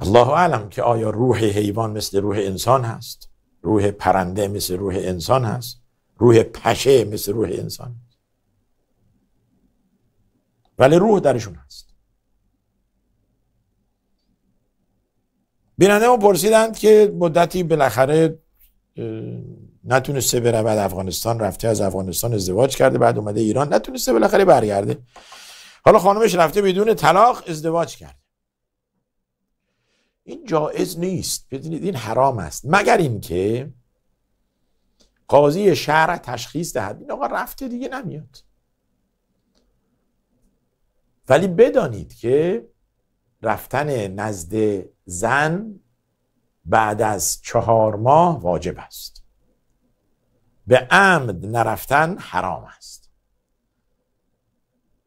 الله اعلم که آیا روح حیوان مثل روح انسان هست؟ روح پرنده مثل روح انسان هست؟ روح پشه مثل روح انسان ولی روح درشون هست. بیننده ما پرسیدند که مدتی بالاخره نتونسته برود افغانستان رفته از افغانستان ازدواج کرده بعد اومده ایران نتونسته بالاخره برگرده. حالا خانمش رفته بدون طلاق ازدواج کرده. این جایز نیست. بدونید این حرام است. مگر اینکه قاضی شهر تشخیص دهد این آقا رفته دیگه نمیاد. ولی بدانید که رفتن نزد زن بعد از چهار ماه واجب است. به عمد نرفتن حرام است.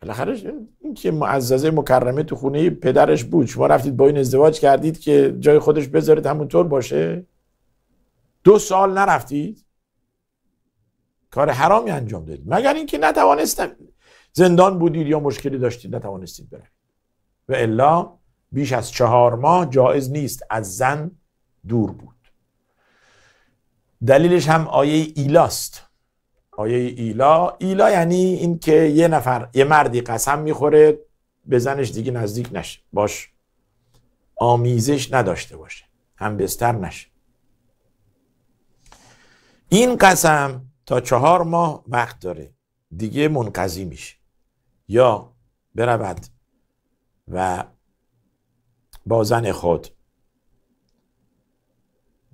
بالاخره این که معززه مکرمه تو خونه پدرش بود شما رفتید با این ازدواج کردید که جای خودش بذارید همونطور باشه؟ دو سال نرفتید؟ کار حرامی انجام دادید. مگر اینکه نتوانستم زندان بودید یا مشکلی داشتید نتوانستید بروید. و الا بیش از چهار ماه جایز نیست. از زن دور بود. دلیلش هم آیه ایلاست. آیه ایلا ایلا یعنی این که یه نفر یه مردی قسم می‌خوره به زنش دیگه نزدیک نشه. باش آمیزش نداشته باشه. هم بستر نشه. این قسم تا چهار ماه وقت داره. دیگه منقضی میشه. یا برود و با زن خود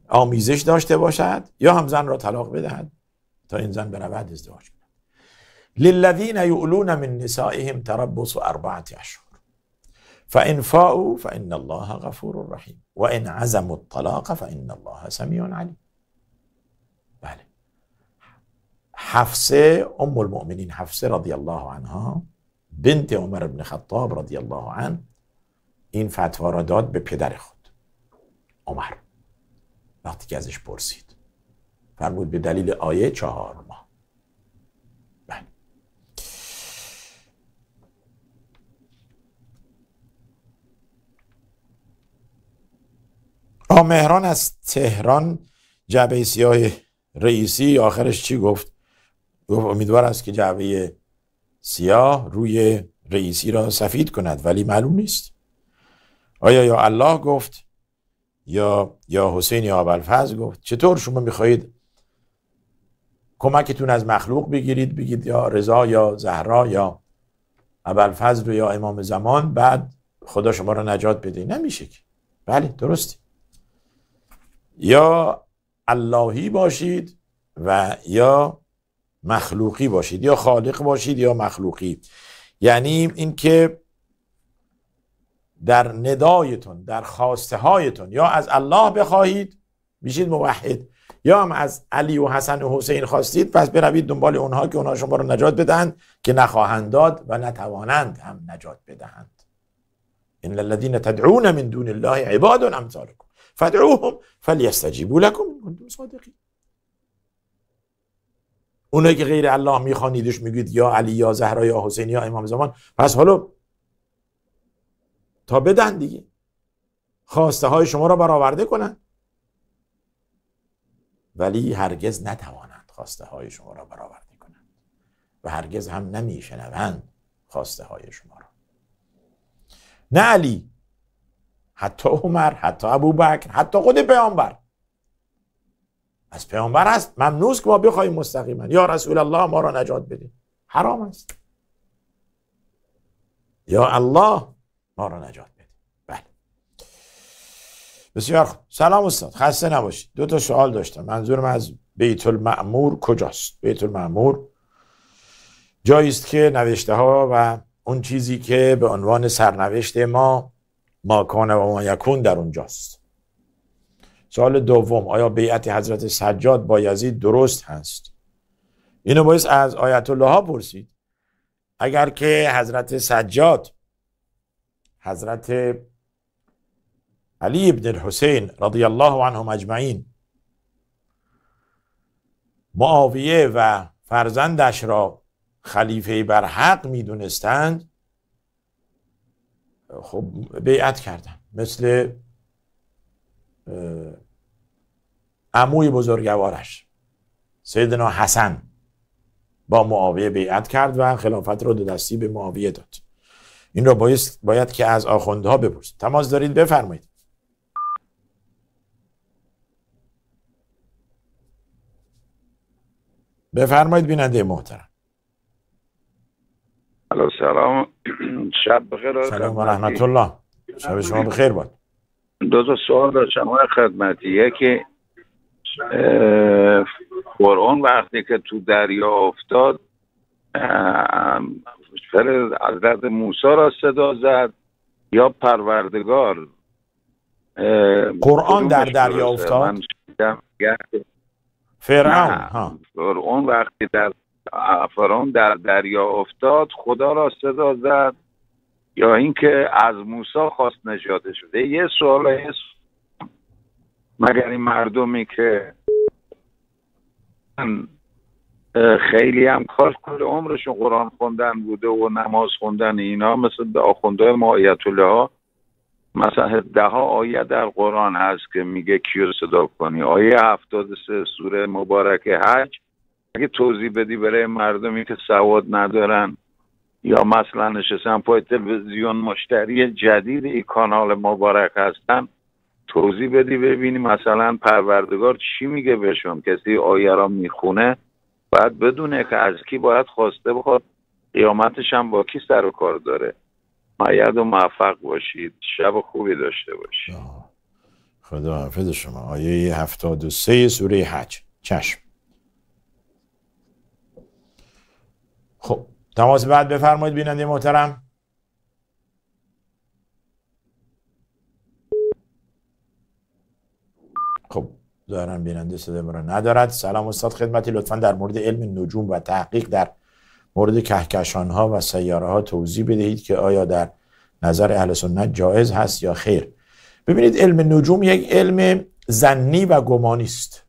آمیزش داشته باشد یا هم زن را طلاق بدهد تا این زن برود ازدواج کند. للذین یؤلون من نسائهم تربص اربعه اشهر. فان فاءوا فان الله غفور رحیم. و ان عزموا الطلاق فان الله سمیع علیم. بله. حفصه ام المؤمنین حفصه رضی الله عنها بنت عمر بن خطاب رضی الله عنه این فتوا را داد به پدر خود عمر. وقتی که ازش پرسید. فرمود به دلیل آیه چهار ماه. بله. آمهران از تهران جعبه سیاه رئیسی آخرش چی گفت؟ گفت امیدوار است که جعبه سیاه روی رئیسی را سفید کند ولی معلوم نیست. آیا یا الله گفت؟ یا یا حسین یا ابوالفضل گفت چطور شما می‌خواهید کمکتون از مخلوق بگیرید؟ بگید یا رضا یا زهرا یا ابوالفضل یا امام زمان بعد خدا شما را نجات بده. نمیشه که. بله درستی یا اللهی باشید و یا مخلوقی باشید یا خالق باشید یا مخلوقی. یعنی اینکه در ندایتون در خواسته هایتون یا از الله بخواهید میشید موحد. یا هم از علی و حسن و حسین خواستید پس بروید دنبال اونها که اونها شما رو نجات بدهند که نخواهند داد و نتوانند هم نجات بدهند. ان الذين تدعون من دون الله عباد امثالكم فادعوهم فليستجيبوا لكم ان كنتم صادقين اونایی که غیر الله میخوانیدش میگید یا علی یا زهرا یا حسین یا امام زمان. پس حالا تا بدن دیگه. خواسته های شما را برآورده کنند ولی هرگز نتوانند خواسته های شما را برآورده کنند. و هرگز هم نمیشنوند خواسته های شما را. نه علی حتی عمر حتی ابوبکر حتی خود پیامبر. از پیامبر هست ممنوس که ما بخوایم مستقیما. یا رسول الله ما را نجات بده حرام است. یا الله ما را نجات بده بله. بسیار خوب. سلام استاد. خسته نباشید. دو تا سوال داشتم. منظورم از بیت المعمور کجاست؟ بیت المعمور جایی است که نوشته ها و اون چیزی که به عنوان سرنوشت ما ماکان و ما یکون در اونجاست. سال دوم آیا بیعت حضرت سجاد با یزید درست هست؟ اینو باید از آیت الله ها پرسید. اگر که حضرت سجاد حضرت علی ابن الحسین رضی الله عنهم اجمعین معاویه و فرزندش را خلیفه بر حق می‌دونستند. خب بیعت کردن مثل عموی بزرگوارش سیدنا حسن با معاویه بیعت کرد و خلافت را دو دستی به معاویه داد. این را باید, باید که از آخوندها بپرسید. تماس دارید؟ بفرمایید. بفرمایید بیننده محترم. سلام. شب بخیر سلام و رحمت الله. شب شما بخیر باد. دو تا سوال داشتم خدمتی. یکی قرآن وقتی که تو دریا افتاد حضرت موسی را صدا زد یا پروردگار قرآن در دریا؟ افتاد؟ فرعون فرعون وقتی در فرعون در دریا افتاد خدا را صدا زد یا اینکه از موسی خواست نجاتش بده یه سوال هست مگر این مردمی که خیلی هم کار کل عمرشون قرآن خوندن بوده و نماز خوندن اینا مثل آخونده ما آیت الله مثلا ده ها آیه در قرآن هست که میگه کیو صدا کنی. آیه هفتاد سه سوره مبارک حج. اگه توضیح بدی برای مردمی که سواد ندارن یا مثلا نشستن پای تلویزیون مشتری جدید این کانال مبارک هستن توضیح بدی ببینی مثلا پروردگار چی میگه بهشون؟ کسی آیه را می‌خونه باید بدونه که از کی باید خواسته بخواد. قیامتش هم با کی سر و کار داره. معید و موفق باشید. شب خوبی داشته باشید. خدا حافظ شما. آیه 73 سوره حج. چشم. خب تماس بعد بفرمایید بیننده محترم. دارم بیننده صدای ما را ندارد. سلام استاد خدمتی. لطفا در مورد علم نجوم و تحقیق در مورد کهکشان ها و سیاره ها توضیح بدهید که آیا در نظر اهل سنت جایز هست یا خیر. ببینید علم نجوم یک علم زنی و گمانی است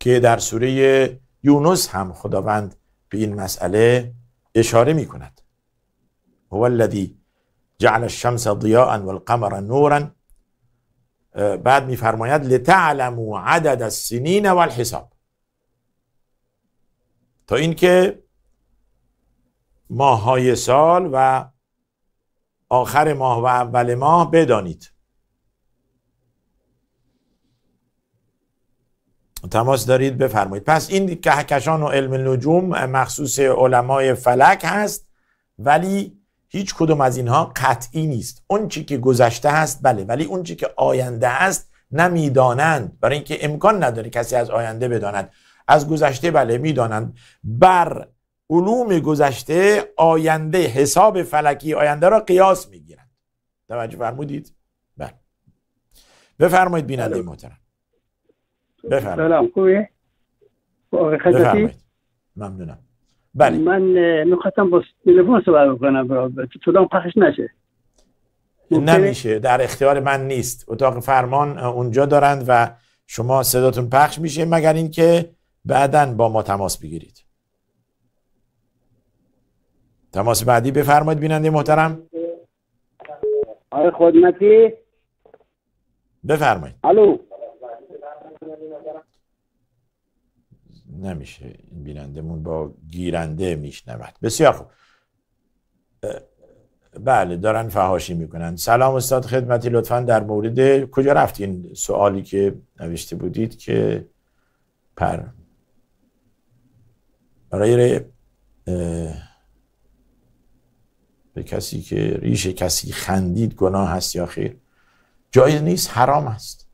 که در سوره یونس هم خداوند به این مسئله اشاره می کند هو الذی جعل الشمس ضیاء والقمر نورا بعد میفرماید لتعلموا عدد السنین والحساب. تا اینکه ماههای سال و آخر ماه و اول ماه بدانید. تماس دارید بفرمایید. پس این کهکشان و علم نجوم مخصوص علمای فلک هست ولی هیچ کدوم از اینها قطعی نیست. اون چی که گذشته هست بله ولی اون چی که آینده است نمی‌دانند. برای اینکه امکان نداره کسی از آینده بداند. از گذشته بله می‌دانند. بر علوم گذشته آینده حساب فلکی آینده را قیاس می‌گیرند. توجه فرمودید؟ بله. بفرمایید بیننده محترم. بفرمایید. سلام خوبه ممنونم. بله. من می‌خواستم با تلفن صحبت بکنم برا- صدام پخش نشه؟ نمیشه در اختیار من نیست. اتاق فرمان اونجا دارند و شما صداتون پخش میشه مگر اینکه بعدا با ما تماس بگیرید. تماس بعدی بفرمایید بیننده محترم. آقای خدمتی؟ بفرمایید. الو. نمیشه این بینندمون با گیرنده میشنود. بسیار خوب. بله دارن فهاشی می‌کنن. سلام استاد خدمتی لطفا در مورد کجا رفتین سوالی که نوشته بودید که پر. اه، به کسی که ریش کسی خندید گناه هست یا خیر. جایز نیست حرام است.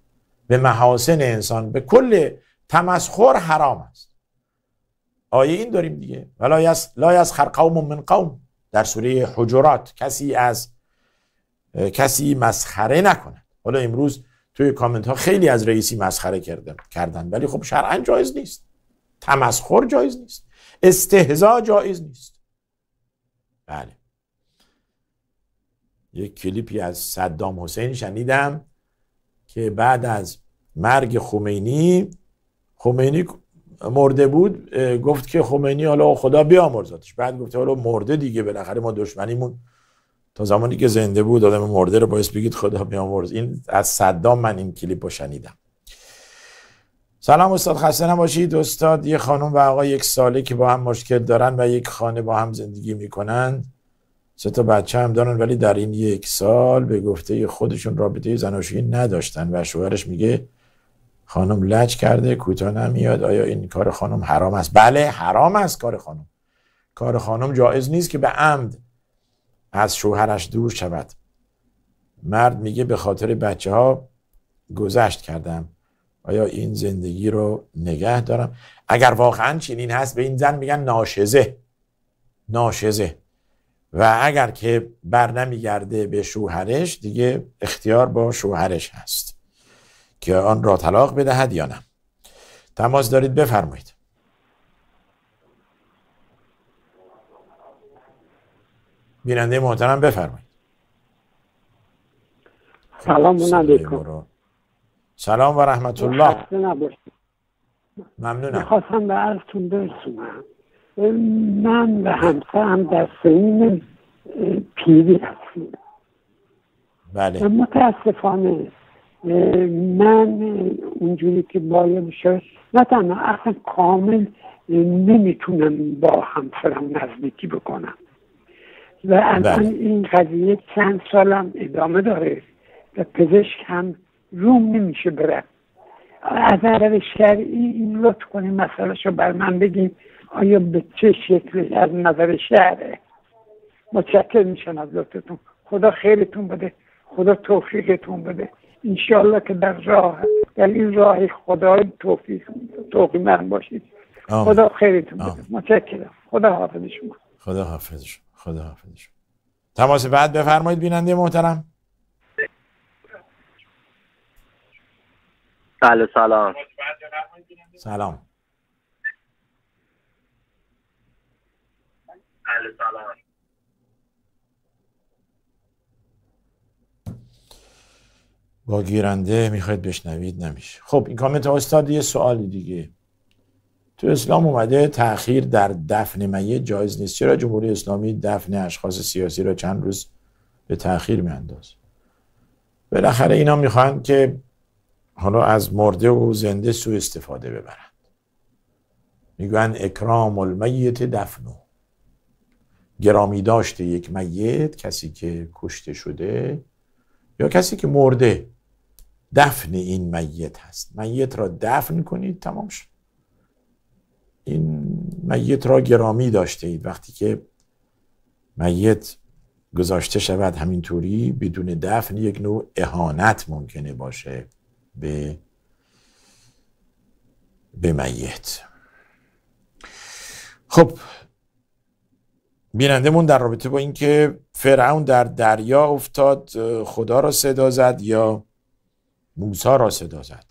به محاسن انسان به کل تمسخر حرام است. آیه این داریم دیگه. ولا لا یسخر قوم من قوم. در سوره حجرات کسی از کسی مسخره نکنه حالا امروز توی کامنت ها خیلی از رئیسی مسخره کردن کردن. ولی خب شرعا جایز نیست. تمسخر جایز نیست. استهزا جایز نیست. بله. یک کلیپی از صدام حسین شنیدم که بعد از مرگ خمینی خمینی مرده بود گفت که خمینی حالا خدا بیامرزادش بعد گفته حالا مرده دیگه بالاخره ما دشمنیمون. تا زمانی که زنده بود آدم مرده رو باعث بگید خدا بیامرز این از صدام من این کلیپ رو شنیدم. سلام استاد خسته نباشید. استاد یه خانم و آقا یک ساله که با هم مشکل دارن و یک خانه با هم زندگی می‌کنن. سه تا بچه هم دارن ولی در این یک سال به گفته خودشون رابطه زناشویی نداشتن و شوهرش میگه خانم لج کرده کوتاه نمیاد. آیا این کار خانم حرام است؟ بله حرام است کار خانم. کار خانم جایز نیست که به عمد از شوهرش دور شود. مرد میگه به خاطر بچه ها گذشت کردم. آیا این زندگی رو نگه دارم؟ اگر واقعا چنین هست به این زن میگن ناشزه. ناشزه. و اگر که بر نمیگرده به شوهرش دیگه اختیار با شوهرش هست. که آن را طلاق بدهد یا نه. تماس دارید بفرمایید. بیننده محترم بفرمایید. سلام علیکم. سلام و رحمت الله. ممنونم. می‌خواستم به عرضتون برسونم. من و همسرم در سنین پیری هستیم. بله. متاسفانه من اونجوری که باید میشه نه تنها اصلا کامل نمی‌تونم با همسرم نزدیکی بکنم. و اصلا بله. این قضیه چند سالم ادامه داره و پزشک هم روم نمیشه بره. از نظر شرعی این لطف کنیم مسئله رو بر من بگیم. آیا به چه شکلی؟ از نظر شهره متشکر میشن از لطفتون. خدا خیرتون بده. خدا توفیقتون بده. انشالله که در راه در این راه خدا توفیق توفیق من باشید. خدا خیرتون بده. متشکرم. خدا حافظ شما. خدا حافظ شما. خدا حافظ شما. تماس بعد بفرمایید بیننده محترم. بله سلام. سلام. بله سلام. با گیرنده می‌خواید بشنوید نمیشه. خب این کامنت استاد یه سوالی دیگه. تو اسلام اومده تاخیر در دفن میت جایز نیست. چرا جمهوری اسلامی دفن اشخاص سیاسی را چند روز به تاخیر میانداز بالاخره اینا می‌خوان که حالا از مرده و زنده سوء استفاده ببرند میگن اکرام المیت دفنو. گرامی داشته یک میت کسی که کشته شده یا کسی که مرده. دفن این میت هست. میت را دفن کنید تمام شد. این میت را گرامی داشته اید. وقتی که میت گذاشته شود همینطوری بدون دفن یک نوع اهانت ممکنه باشه به به میت. خب بینندمون در رابطه با اینکه فرعون در دریا افتاد خدا را صدا زد یا موسی را صدا زد.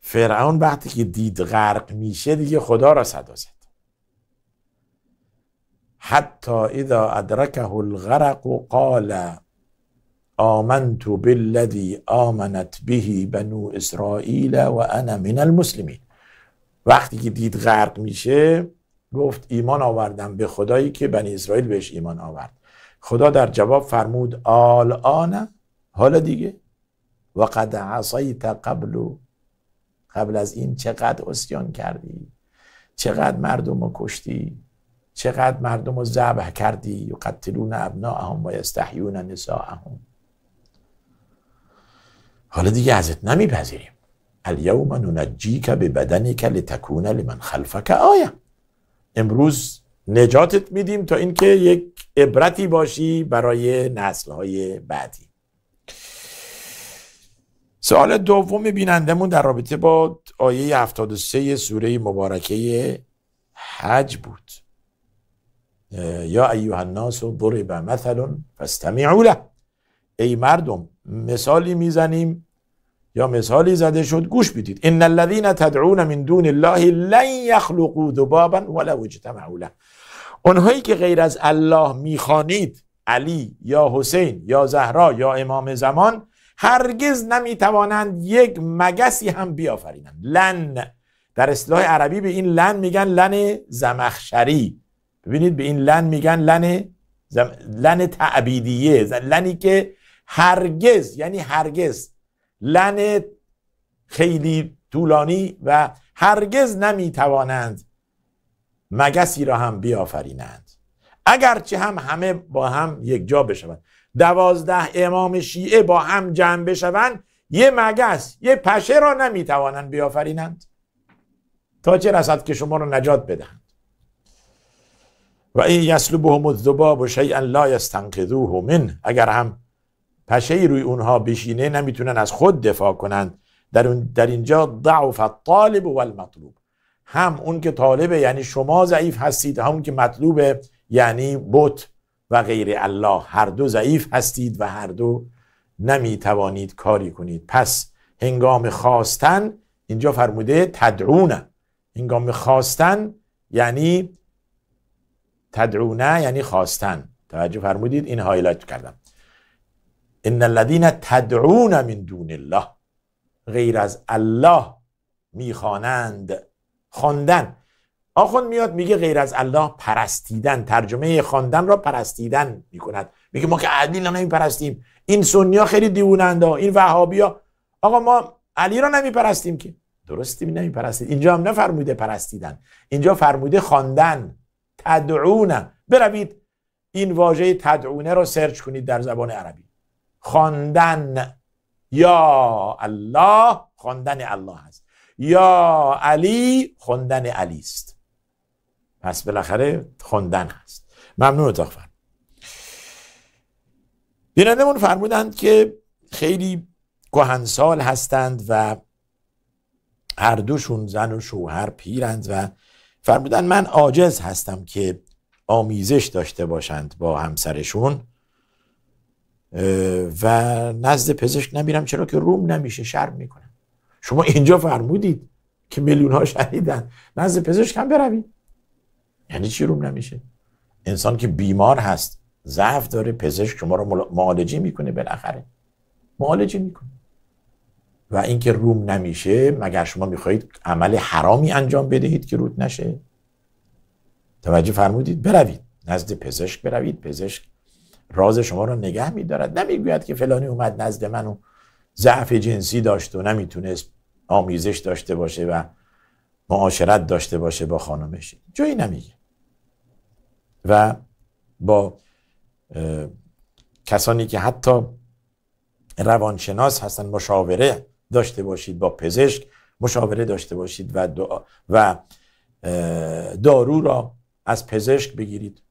فرعون وقتی که دید غرق میشه دیگه خدا را صدا زد. حتی اذا ادرکه الغرق قال آمنت بالذی آمنت به بنو اسرائیل و انا من المسلمین. وقتی که دید غرق میشه گفت ایمان آوردم به خدایی که بنی اسرائیل بهش ایمان آورد. خدا در جواب فرمود آن. حالا دیگه و قد عصیت قبل. قبل از این چقدر اسیان کردی؟ چقدر مردم رو کشتی؟ چقدر مردم رو ذبح کردی؟ یقتلون ابناءهم و یستحیون نساءهم. حالا دیگه ازت نمیپذیریم. الیوم ننجیک به بدنک لتکون لمن خلفک آیه. امروز نجاتت میدیم تا اینکه یک عبرتی باشی برای نسلهای بعدی. سوال دوم بینندمون در رابطه با آیه 73 سوره مبارکه حج بود. یا ایها الناس ضرب مثل فاستمعوا له. ای مردم مثالی می‌زنیم یا مثالی زده شد؟ گوش بدید. ان الذين تدعون من دون الله لن يخلقوا ذبابا ولو اجتمعوا له. اونهایی که غیر از الله می‌خوانید علی یا حسین یا زهرا یا امام زمان هرگز نمی‌توانند یک مگسی هم بیافرینند. لن. در اصطلاح عربی به این لن میگن لن زمخشری. ببینید به این لن میگن لن زم... لن تعبیدیه. لنی که هرگز یعنی هرگز. لن خیلی طولانی و هرگز نمی‌توانند مگسی را هم بیافرینند. اگرچه هم همه با هم یک جا بشوند. دوازده امام شیعه با هم جمع بشوند یه مگس یه پشه را نمی‌توانند بیافرینند. تا چه رسد که شما را نجات بدهند. و این یسلبهم الذباب شیئا لا یستنقذوه من. اگر هم پشه روی اونها بشینه نمی‌تونن از خود دفاع کنند. در, در اینجا ضعف الطالب و المطلوب هم اون که طالبه یعنی شما ضعیف هستید همون که مطلوبه یعنی بت. و غیر الله. هر دو ضعیف هستید و هر دو نمی توانید کاری کنید. پس هنگام خواستن اینجا فرموده تدعونه هنگام خواستن یعنی تدعونه یعنی خواستن. توجه فرمودید این هایلایت کردم. ان الذين تدعون من دون الله. غیر از الله می‌خوانند خواندن. آخوند میاد میگه غیر از الله پرستیدن ترجمه خواندن را پرستیدن می‌کند. میگه ما که علی را نمیپرستیم. این سنیا خیلی دیوونند این وهابی ها آقا ما علی را نمیپرستیم که. درستی نمیپرستید. اینجا هم نفرموده پرستیدن. اینجا فرموده خواندن. تدعونه بروید. این واژه تدعونه رو سرچ کنید در زبان عربی. خواندن. یا الله خواندن الله هست. یا علی خواندن علی است. پس بالاخره خواندن هست. ممنون اتاق فرم بینندمون فرمودند که خیلی کهنسال هستند و هر دوشون زن و شوهر پیرند و فرمودن من عاجز هستم که آمیزش داشته باشند با همسرشون و نزد پزشک نمیرم چرا که روم نمیشه شرم می‌کنم. شما اینجا فرمودید که میلیون ها نزد پزشک هم بروید. یعنی چی روم نمیشه؟ انسان که بیمار هست ضعف داره پزشک شما رو معالجه می‌کنه بالاخره. معالجه می‌کنه. و اینکه روم نمیشه مگر شما می‌خواهید عمل حرامی انجام بدهید که رود نشه؟ توجه فرمودید؟ بروید. نزد پزشک بروید. پزشک راز شما رو نگه میدارد. نمی‌گوید که فلانی اومد نزد من و ضعف جنسی داشت و نمی‌تونست آمیزش داشته باشه و معاشرت داشته باشه با خانمش. جایی نمیگه. و با کسانی که حتی روانشناس هستن مشاوره داشته باشید با پزشک مشاوره داشته باشید و, و دارو را از پزشک بگیرید.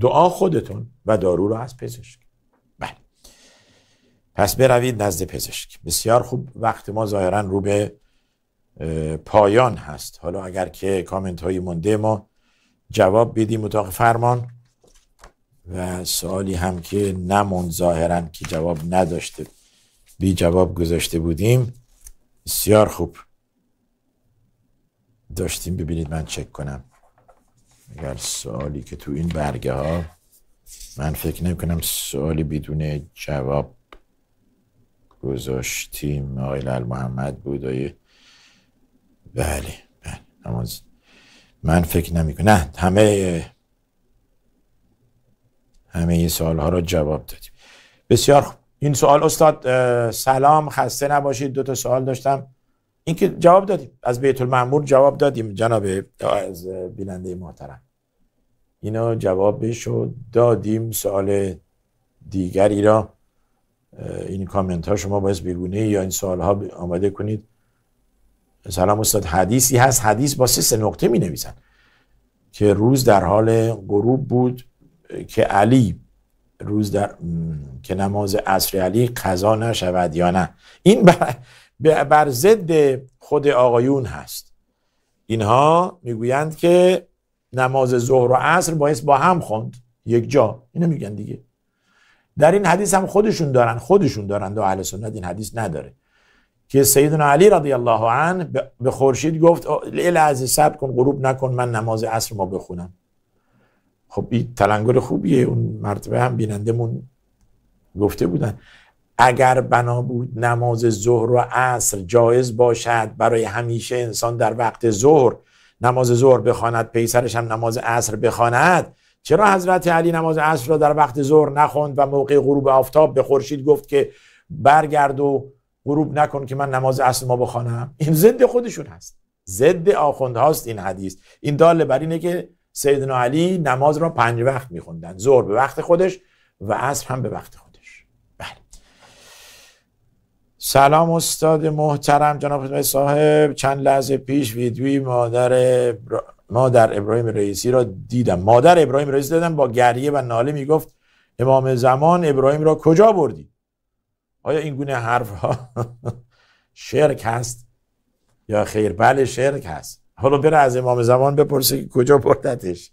دعا خودتون و دارو را از پزشک. بله. پس بروید نزد پزشک. بسیار خوب. وقت ما ظاهرا رو به پایان هست. حالا اگر که کامنت های مونده ما جواب بدیم اتاق فرمان و سوالی هم که نموند ظاهرا که جواب نداشته بی جواب گذاشته بودیم. بسیار خوب. داشتیم ببینید من چک کنم. اگر سوالی که تو این برگه ها من فکر نمی کنم سوالی بدون جواب گذاشتیم. آقای محمد بود بله بله. من فکر نمی کنم نه همه همه سوال ها رو جواب دادیم. بسیار خوب. این سوال استاد سلام خسته نباشید. دو تا سوال داشتم. این که جواب دادیم. از بیت المعمور جواب دادیم. جناب از بیننده محترم. اینا جوابش رو دادیم. سوال دیگری را این کامنت ها شما باید بگونه یا این سوال ها آماده کنید. سلام استاد حدیثی هست. حدیث با سه نقطه می نویسن که روز در حال غروب بود که علی روز در که نماز عصر علی قضا نشود یا نه. این بر, بر ضد خود آقایون هست. اینها می‌گویند که نماز ظهر و عصر باید با هم خوند. یک جا. اینو میگن دیگه. در این حدیث هم خودشون دارن خودشون دارن. دو اهل سنت این حدیث نداره. که سیدنا علی رضی الله عنه به خورشید گفت از صبر کن غروب نکن من نماز عصر ما بخونم. خب این تلنگر خوبیه اون مرتبه هم بینندمون گفته بودن. اگر بنا بود نماز ظهر و عصر جایز باشد برای همیشه انسان در وقت ظهر نماز ظهر بخواند پیسرش هم نماز عصر بخواند چرا حضرت علی نماز عصر را در وقت ظهر نخوند و موقع غروب آفتاب به خورشید گفت که برگرد و غروب نکن که من نماز عصر ما بخوانم. این ضد خودشون هست. ضد آخوند هاست این حدیث. این داله بر اینه که سیدنا علی نماز را پنج وقت میخوندن. ظهر به وقت خودش و عصر هم به وقت خودش. بله. سلام استاد محترم جناب صاحب. چند لحظه پیش ویدیوی مادر مادر ابراهیم رئیسی را دیدم. مادر ابراهیم رئیسی دیدم با گریه و ناله می‌گفت امام زمان ابراهیم را کجا بردی؟ آیا این گونه حرف ها شرک هست یا خیر؟ بله شرک هست. حالا بره از امام زمان بپرسه که کجا بردتش.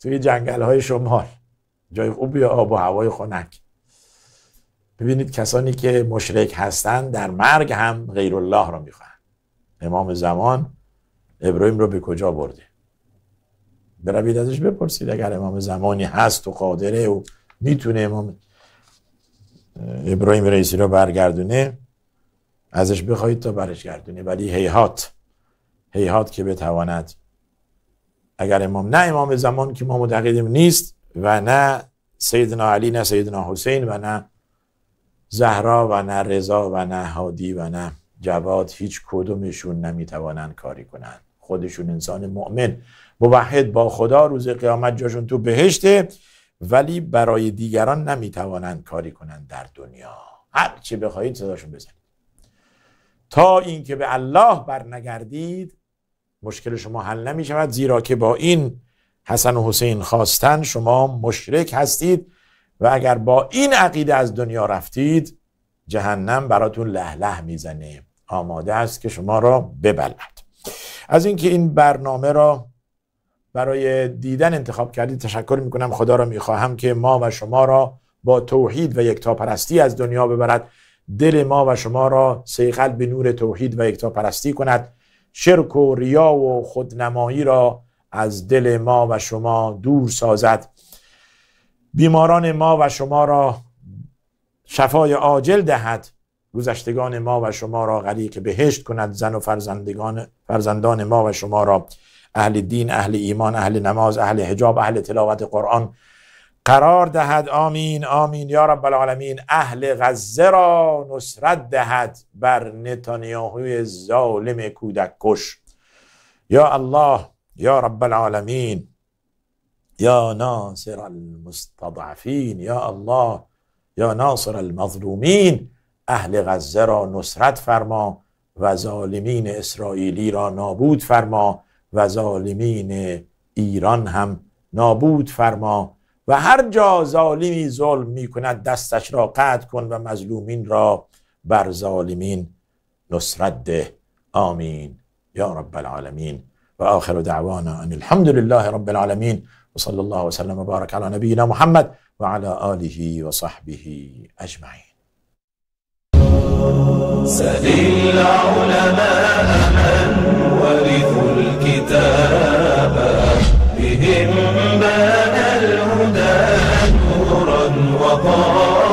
توی جنگل های شمال. جای خوبی آب و هوای خنک. ببینید کسانی که مشرک هستند در مرگ هم غیر الله را می‌خواهند امام زمان ابراهیم رو به کجا برده؟ بروید ازش بپرسید. اگر امام زمانی هست و قادره و می‌تونه امام ابراهیم رئیسی رو برگردونه ازش بخواهید تا برش گردونه ولی هیهات هیهات که بتواند اگر امام نه امام زمان که ما متقیدیم نیست و نه سیدنا علی نه سیدنا حسین و نه زهرا و نه رضا و نه هادی و نه جواد هیچ کدومشون نمی‌توانند کاری کنند. خودشون انسان مؤمن. موحد با خدا روز قیامت جاشون تو بهشته. ولی برای دیگران نمی‌توانند کاری کنند در دنیا. هر چی بخواهید صداشون بزنید. تا اینکه به الله برنگردید مشکل شما حل نمی شود زیرا که با این حسن و حسین خواستن شما مشرک هستید و اگر با این عقیده از دنیا رفتید جهنم براتون له له می‌زنه. آماده است که شما را ببلد. از اینکه این برنامه را برای دیدن انتخاب کردید تشکر می‌کنم. خدا را می‌خواهم که ما و شما را با توحید و یکتاپرستی از دنیا ببرد. دل ما و شما را سیقل به نور توحید و یکتاپرستی کند. شرک و ریا و خودنمایی را از دل ما و شما دور سازد. بیماران ما و شما را شفای عاجل دهد. گذشتگان ما و شما را غریق بهشت کند. زن و فرزندگان فرزندان ما و شما را. اهل دین اهل ایمان اهل نماز اهل حجاب اهل تلاوت قرآن قرار دهد. آمین آمین. یا رب العالمین اهل غزه را نصرت دهد بر نتانیاهوی ظالم کودک کش. یا الله یا رب العالمین یا ناصر المستضعفین یا الله یا ناصر المظلومین اهل غزه را نصرت فرما و ظالمین اسرائیلی را نابود فرما. و ظالمین ایران هم نابود فرما و هر جا ظالمی ظلم می کند دستش را قطع کن و مظلومین را بر ظالمین نصرت ده. آمین. یا رب العالمین. و آخر دعوانا ان الحمد لله رب العالمین. و صلی الله وسلم و بارک علی نبینا محمد و علی آله و صحبه اجمعین. سل العلماء ورثوا الكتاب بهم بان الهدى نورا وقال